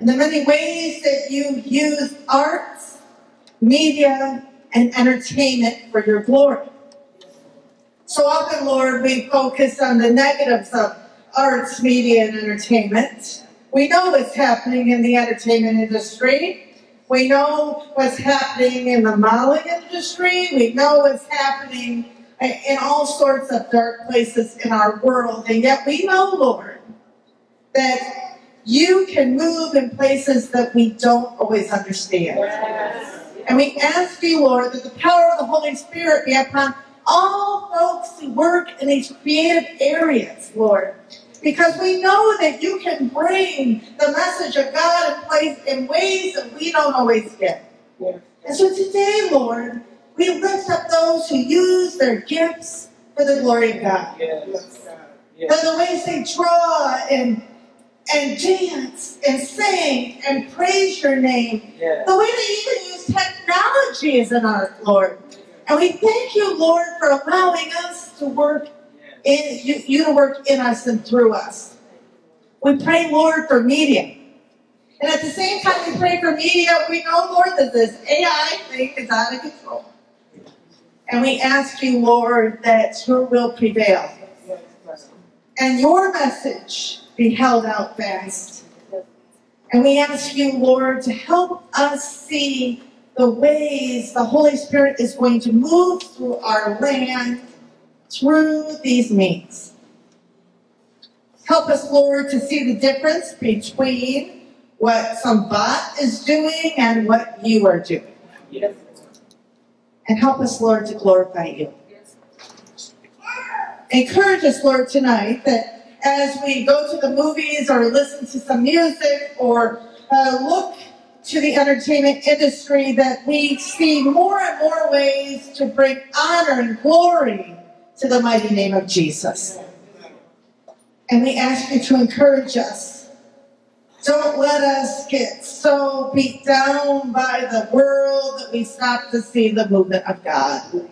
and the many ways that you use arts, media, and entertainment for your glory. So often, Lord, we focus on the negatives of arts, media, and entertainment. We know what's happening in the entertainment industry. We know what's happening in the modeling industry. We know what's happening in all sorts of dark places in our world. And yet we know, Lord, that you can move in places that we don't always understand. And we ask you, Lord, that the power of the Holy Spirit be upon all folks who work in these creative areas, Lord. Because we know that you can bring the message of God in place in ways that we don't always get. And so today, Lord, we lift up those who use their gifts for the glory of God. For the ways they draw and and dance and sing and praise your name. The way they even use technology as an art, Lord. And we thank you, Lord, for allowing us to work in you, you to work in us and through us. We pray, Lord, for media. And at the same time we pray for media, we know, Lord, that this AI thing is out of control. And we ask you, Lord, that your will prevail. And your message be held out fast. And we ask you, Lord, to help us see the ways the Holy Spirit is going to move through our land through these means. Help us, Lord, to see the difference between what some bot is doing and what you are doing. And help us, Lord, to glorify you. Encourage us, Lord, tonight that as we go to the movies or listen to some music or uh, look to the entertainment industry, that we see more and more ways to bring honor and glory to the mighty name of Jesus. And we ask you to encourage us. Don't let us get so beat down by the world that we stop to see the movement of God.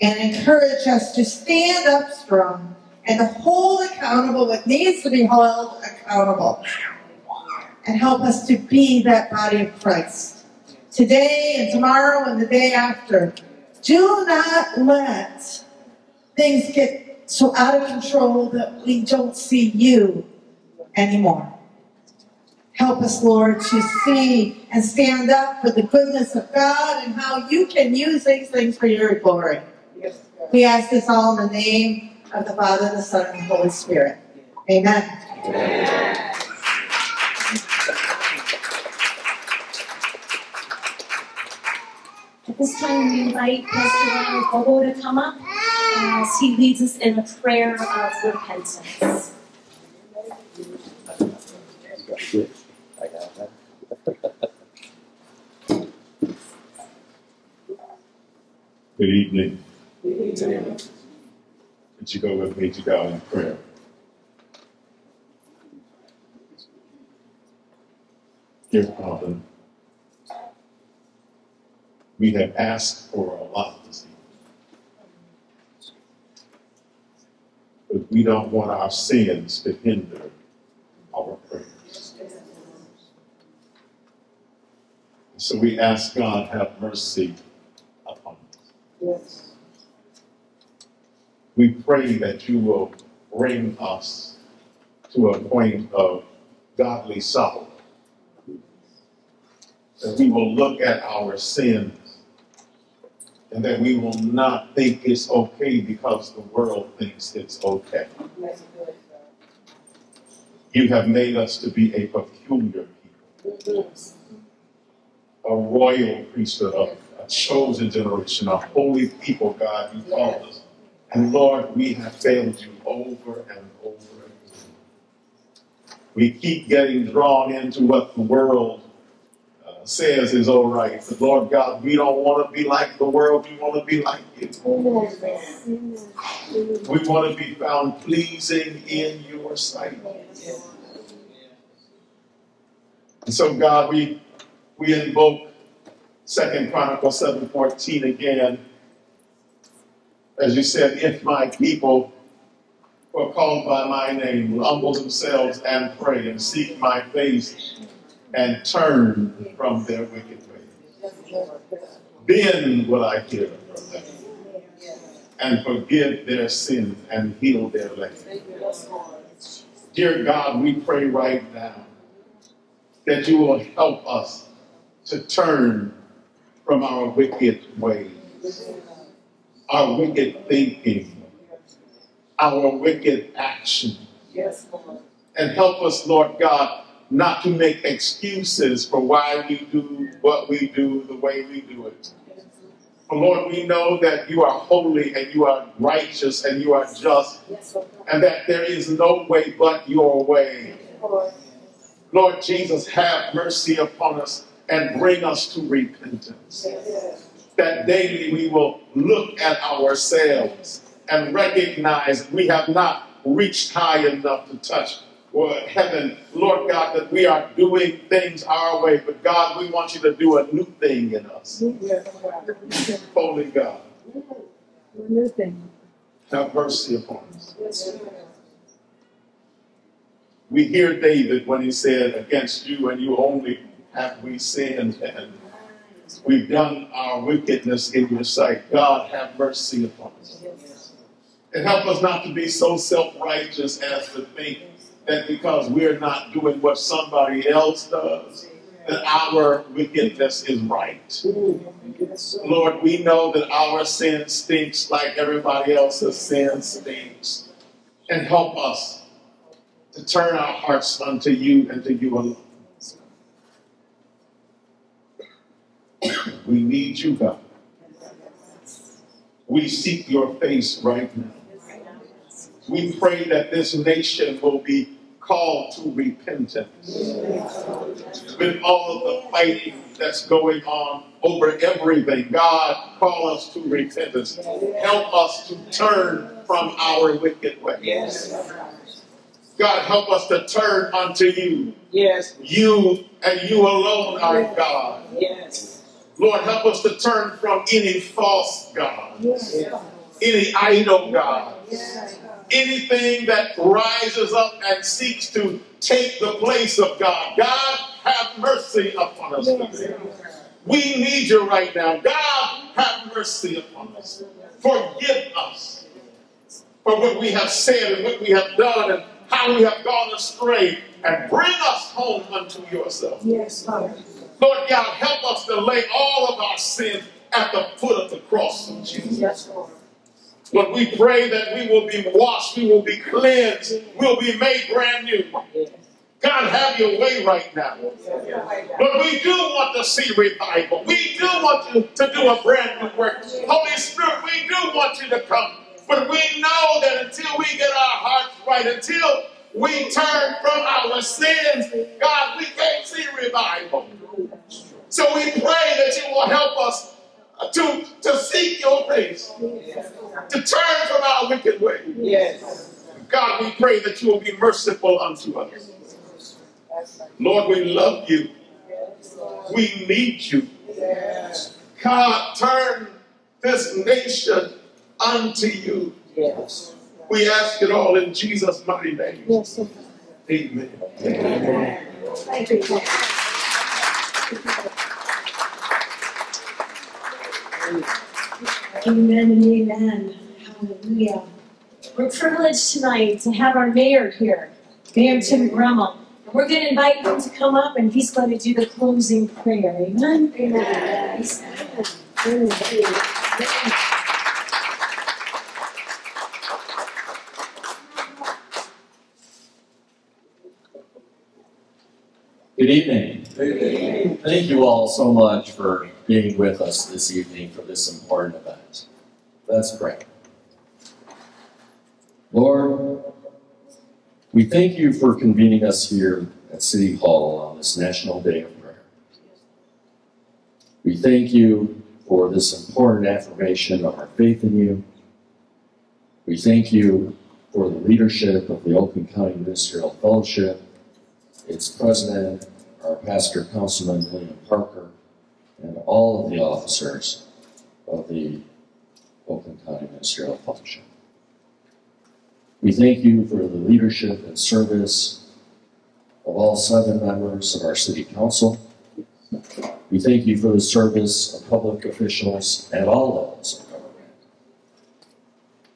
And encourage us to stand up strong and to hold accountable what needs to be held accountable. And help us to be that body of Christ. Today and tomorrow and the day after. Do not let things get so out of control that we don't see you anymore. Help us, Lord, to see and stand up for the goodness of God and how you can use these things for your glory. We ask this all in the name of the Father, the Son, and the Holy Spirit. Amen.
At this time, we invite Pastor Ryan Bobo to come up as he leads us in a prayer of repentance down.
Good evening. Good evening. Would you go with me to God in prayer? Dear Father, we have asked for a lot this evening.
But we don't want our sins to hinder So we ask God have mercy upon us.
Yes.
We pray that you will bring us to a point of godly sorrow. That we will look at our sins and that we will not think it's okay because the world thinks it's okay. You have made us to be a peculiar people, a royal priesthood, a, a chosen generation, a holy people, God, you called us. And Lord, we have failed you over and over again. We keep getting drawn into what the world uh, says is all right. But Lord God, we don't want to be like the world. We want to be like you. We want to be found pleasing in your sight. And so, God, we we invoke Second Chronicles seven fourteen again, as you said, if my people who are called by my name will humble themselves and pray and seek my face and turn from their wicked ways, then will I hear from them and forgive their sins and heal their land. Dear God, we pray right now that you will help us to turn from our wicked ways, our wicked thinking, our wicked action,
Yes, Lord.
and help us, Lord God, not to make excuses for why we do what we do the way we do it. But Lord, we know that you are holy and you are righteous and you are just, and that there is no way but your way.
Lord.
Lord Jesus, have mercy upon us and bring us to repentance.
Yes.
That daily we will look at ourselves and recognize we have not reached high enough to touch heaven. Lord God, that we are doing things our way, but God, we want you to do a new thing in us.
Yes.
Holy God,
New thing.
have mercy upon us. We hear David when he said, Against you and you only have we sinned, and we've done our wickedness in your sight. God, have mercy upon us. And help us not to be so self righteous as to think that because we're not doing what somebody else does, that our wickedness is right. Lord, we know that our sin stinks like everybody else's sin stinks. And help us to turn our hearts unto you and to you alone. We need you, God. We seek your face right now. We pray that this nation will be called to repentance. With all of the fighting that's going on over everything, God, call us to repentance. Help us to turn from our wicked ways. God, help us to turn unto you.
Yes.
You and you alone are God.
Yes.
Lord, help us to turn from any false God, any idol God, anything that rises up and seeks to take the place of God. God, have mercy upon us today. We need you right now. God, have mercy upon us. Forgive us for what we have said and what we have done and how we have gone astray and bring us home unto yourself.
Yes, Father.
Lord God, help us to lay all of our sins at the foot of the cross of Jesus.
Yes, Lord.
Lord, we pray that we will be washed, we will be cleansed, we'll be made brand new. God, have your way right now. But we do want to see revival. We do want you to do a brand new work. Holy Spirit, we do want you to come. But we know that until we get our hearts right, until we turn from our sins, God, we can't see revival. So we pray that you will help us to, to seek your face, to turn from our wicked ways.
Yes.
God, we pray that you will be merciful unto us. Lord, we love you. We need you. God, turn this nation unto you.
Yes.
We ask it all in Jesus' mighty name.
Yes, sir.
Amen.
Thank you. Amen and amen. Hallelujah. We're privileged tonight to have our mayor here, Mayor Tim Greimel. And We're going to invite him to come up and he's going to do the closing prayer. Amen. Amen.
Good evening. Thank you all so much for being with us this evening for this important event. Let's pray. Lord, we thank you for convening us here at City Hall on this National Day of Prayer. We thank you for this important affirmation of our faith in you. We thank you for the leadership of the Oakland County Ministerial Fellowship, its president, our pastor, Councilman William Parker, and all of the officers of the Oakland County Ministerial Fellowship. We thank you for the leadership and service of all seven members of our city council. We thank you for the service of public officials at all levels of government.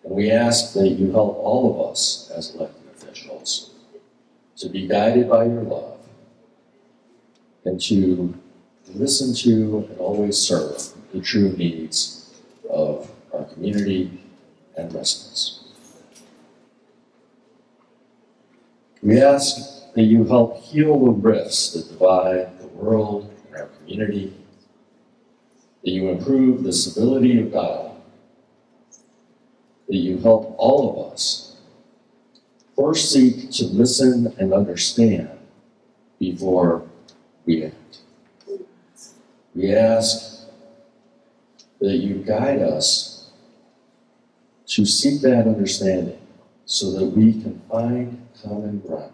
And we ask that you help all of us as elected officials to be guided by your love and to listen to and always serve the true needs of our community and residents. We ask that you help heal the rifts that divide the world and our community, that you improve the civility of dialogue, that you help all of us first seek to listen and understand before we act. We ask that you guide us to seek that understanding so that we can find common ground.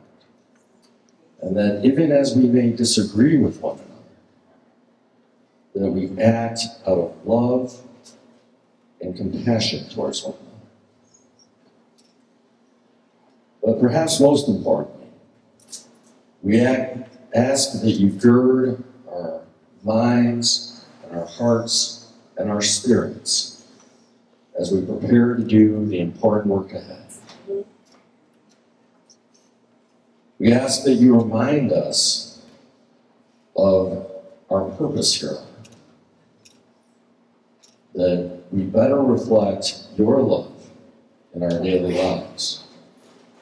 And that even as we may disagree with one another, that we act out of love and compassion towards one another. But perhaps most importantly, we act, ask that you gird our minds and our hearts and our spirits as we prepare to do the important work ahead. We ask that you remind us of our purpose here, that we better reflect your love in our daily lives,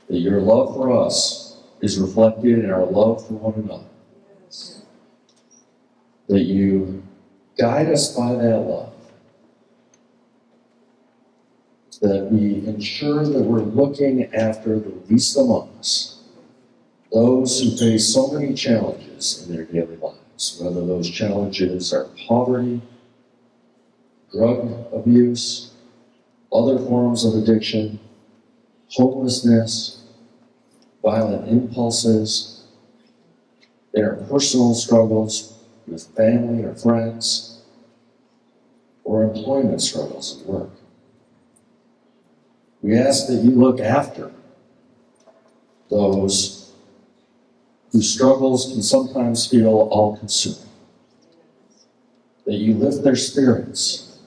that your love for us is reflected in our love for one another, that you guide us by that love, that we ensure that we're looking after the least among us, those who face so many challenges in their daily lives, whether those challenges are poverty, drug abuse, other forms of addiction, homelessness, violent impulses, their personal struggles with family or friends, or employment struggles at work. We ask that you look after those whose struggles can sometimes feel all consuming. That you lift their spirits.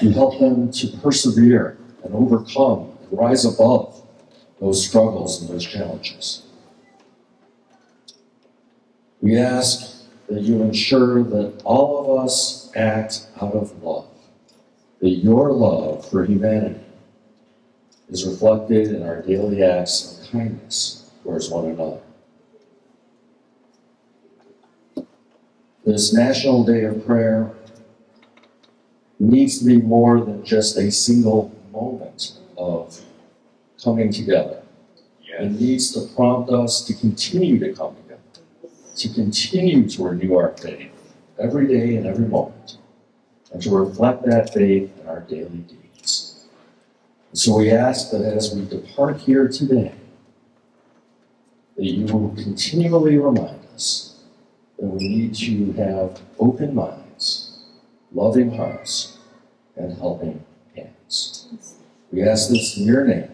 You help them to persevere and overcome and rise above those struggles and those challenges. We ask that you ensure that all of us act out of love, that your love for humanity is reflected in our daily acts of kindness towards one another. This National Day of Prayer needs to be more than just a single moment of coming together. It needs to prompt us to continue to come together, to continue to renew our faith every day and every moment, and to reflect that faith in our daily deeds. And so we ask that as we depart here today, that you will continually remind us that we need to have open minds, loving hearts, and helping hands. We ask this in your name.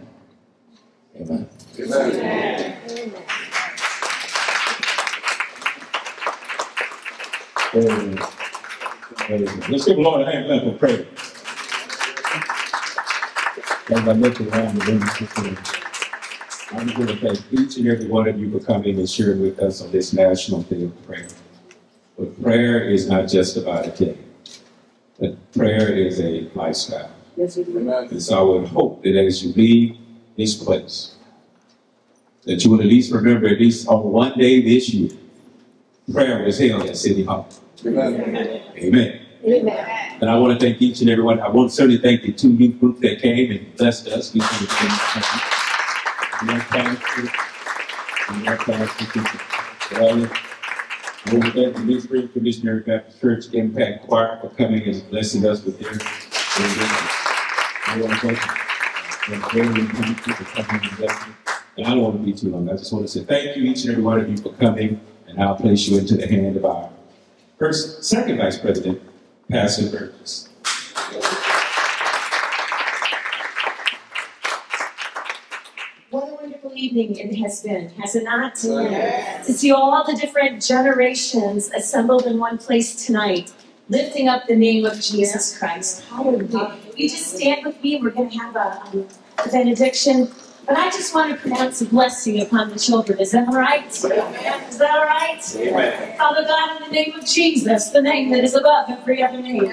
Amen.
Amen. Amen. Let's give the Lord a hand clap of praise. As I look around the room, quickly, I'm going to thank each and every one of you for coming and sharing with us on this National Day of Prayer. But prayer is not just about a day, but prayer is a lifestyle. And so I would hope that as you leave this place, that you would at least remember at least on one day this year, prayer was held at City Hall. Amen.
Amen.
And I want to thank each and every one. I want to certainly thank the two youth groups that came and blessed us. We thank and our pastor, and our pastor, and all of- I want to thank the New Spring Missionary Baptist Church Impact Choir for coming and blessing us with their. I want to thank and I don't want to be too long. I just want to say thank you, each and every one of you, for coming, and I'll place you into the hand of our first, second vice president, Pastor Burgess.
What a wonderful evening it has been, has it not?
Yes.
To see all the different generations assembled in one place tonight, lifting up the name of Jesus Christ. Hallelujah. You just stand with me. We're going to have a, um, a benediction. But I just want to pronounce a blessing upon the children. Is that all right? Is that all right?
Amen.
Father God, in the name of Jesus, the name that is above every other name.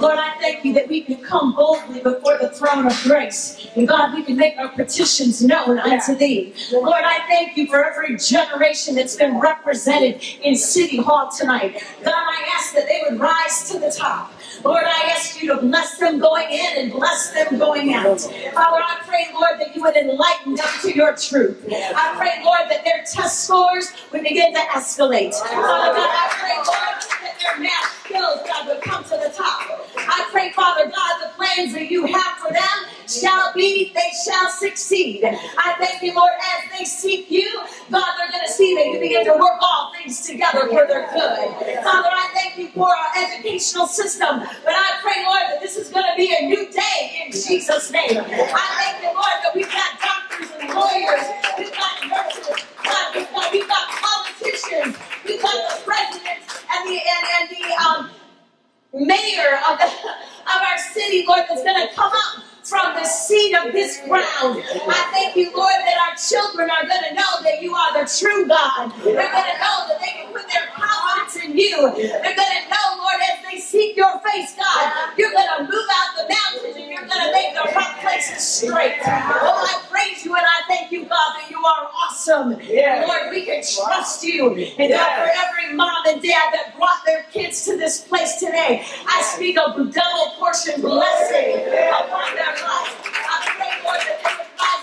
Lord, I thank you that we can come boldly before the throne of grace. And God, we can make our petitions known unto thee. Lord, I thank you for every generation that's been represented in City Hall tonight. God, I ask that they would rise to the top. Lord, I ask you to bless them going in and bless them going out. Father, I pray, Lord, that you would enlighten them to your truth. I pray, Lord, that their test scores would begin to escalate. Father God, I pray, Lord, that their math skills, God, would come to the top. I pray, Father God, the plans that you have for them shall be, they shall succeed. I thank you, Lord, as they seek you, God, they're going to see that you begin to work all things together for their good. Father, I thank you for our educational system, but I pray, Lord, that this is going to be a new day in Jesus' name. I thank you, Lord, that we've got doctors and lawyers, we've got nurses, God, we've got, we've got politicians, we've got the president and the and, and the um, mayor of, the, of our city, Lord, that's going to come up from the seat of this ground. I thank you, Lord, that our children are going to know that you are the true God. They're going to know that they can put their confidence in you. They're going to know, Lord, as they seek your face, God, you're going to move out the mountains and you're going to make the rough places straight. Oh, I praise you and I thank you, God, that you are awesome. Lord, we can trust you. And God, for every mom and dad that brought their kids to this place today, I speak a double portion blessing upon their I Lord,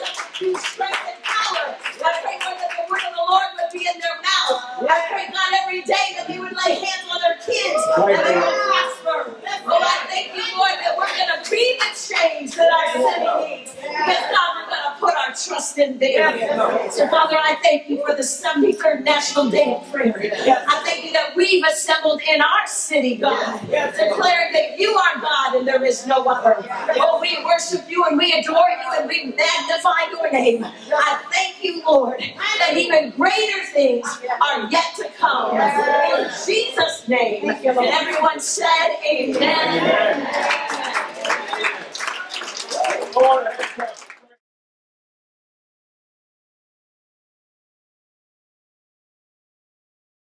that strength and power. I that the word of the Lord would be in their mouth. I pray, God, every day that we would lay hands on their kids and they would prosper. Oh, I thank you, Lord, that we're going to be the change that our city needs. Because, God, we're going to put our trust in there. So, Father, I thank you for the 73rd National Day of Prayer. I thank you that we've assembled in our city, God, declaring that you are God and there is no other. Oh, we worship you and we adore you and we magnify your name. I thank you, Lord, that even greater things are yet to come. In Jesus' name. And everyone said, Amen.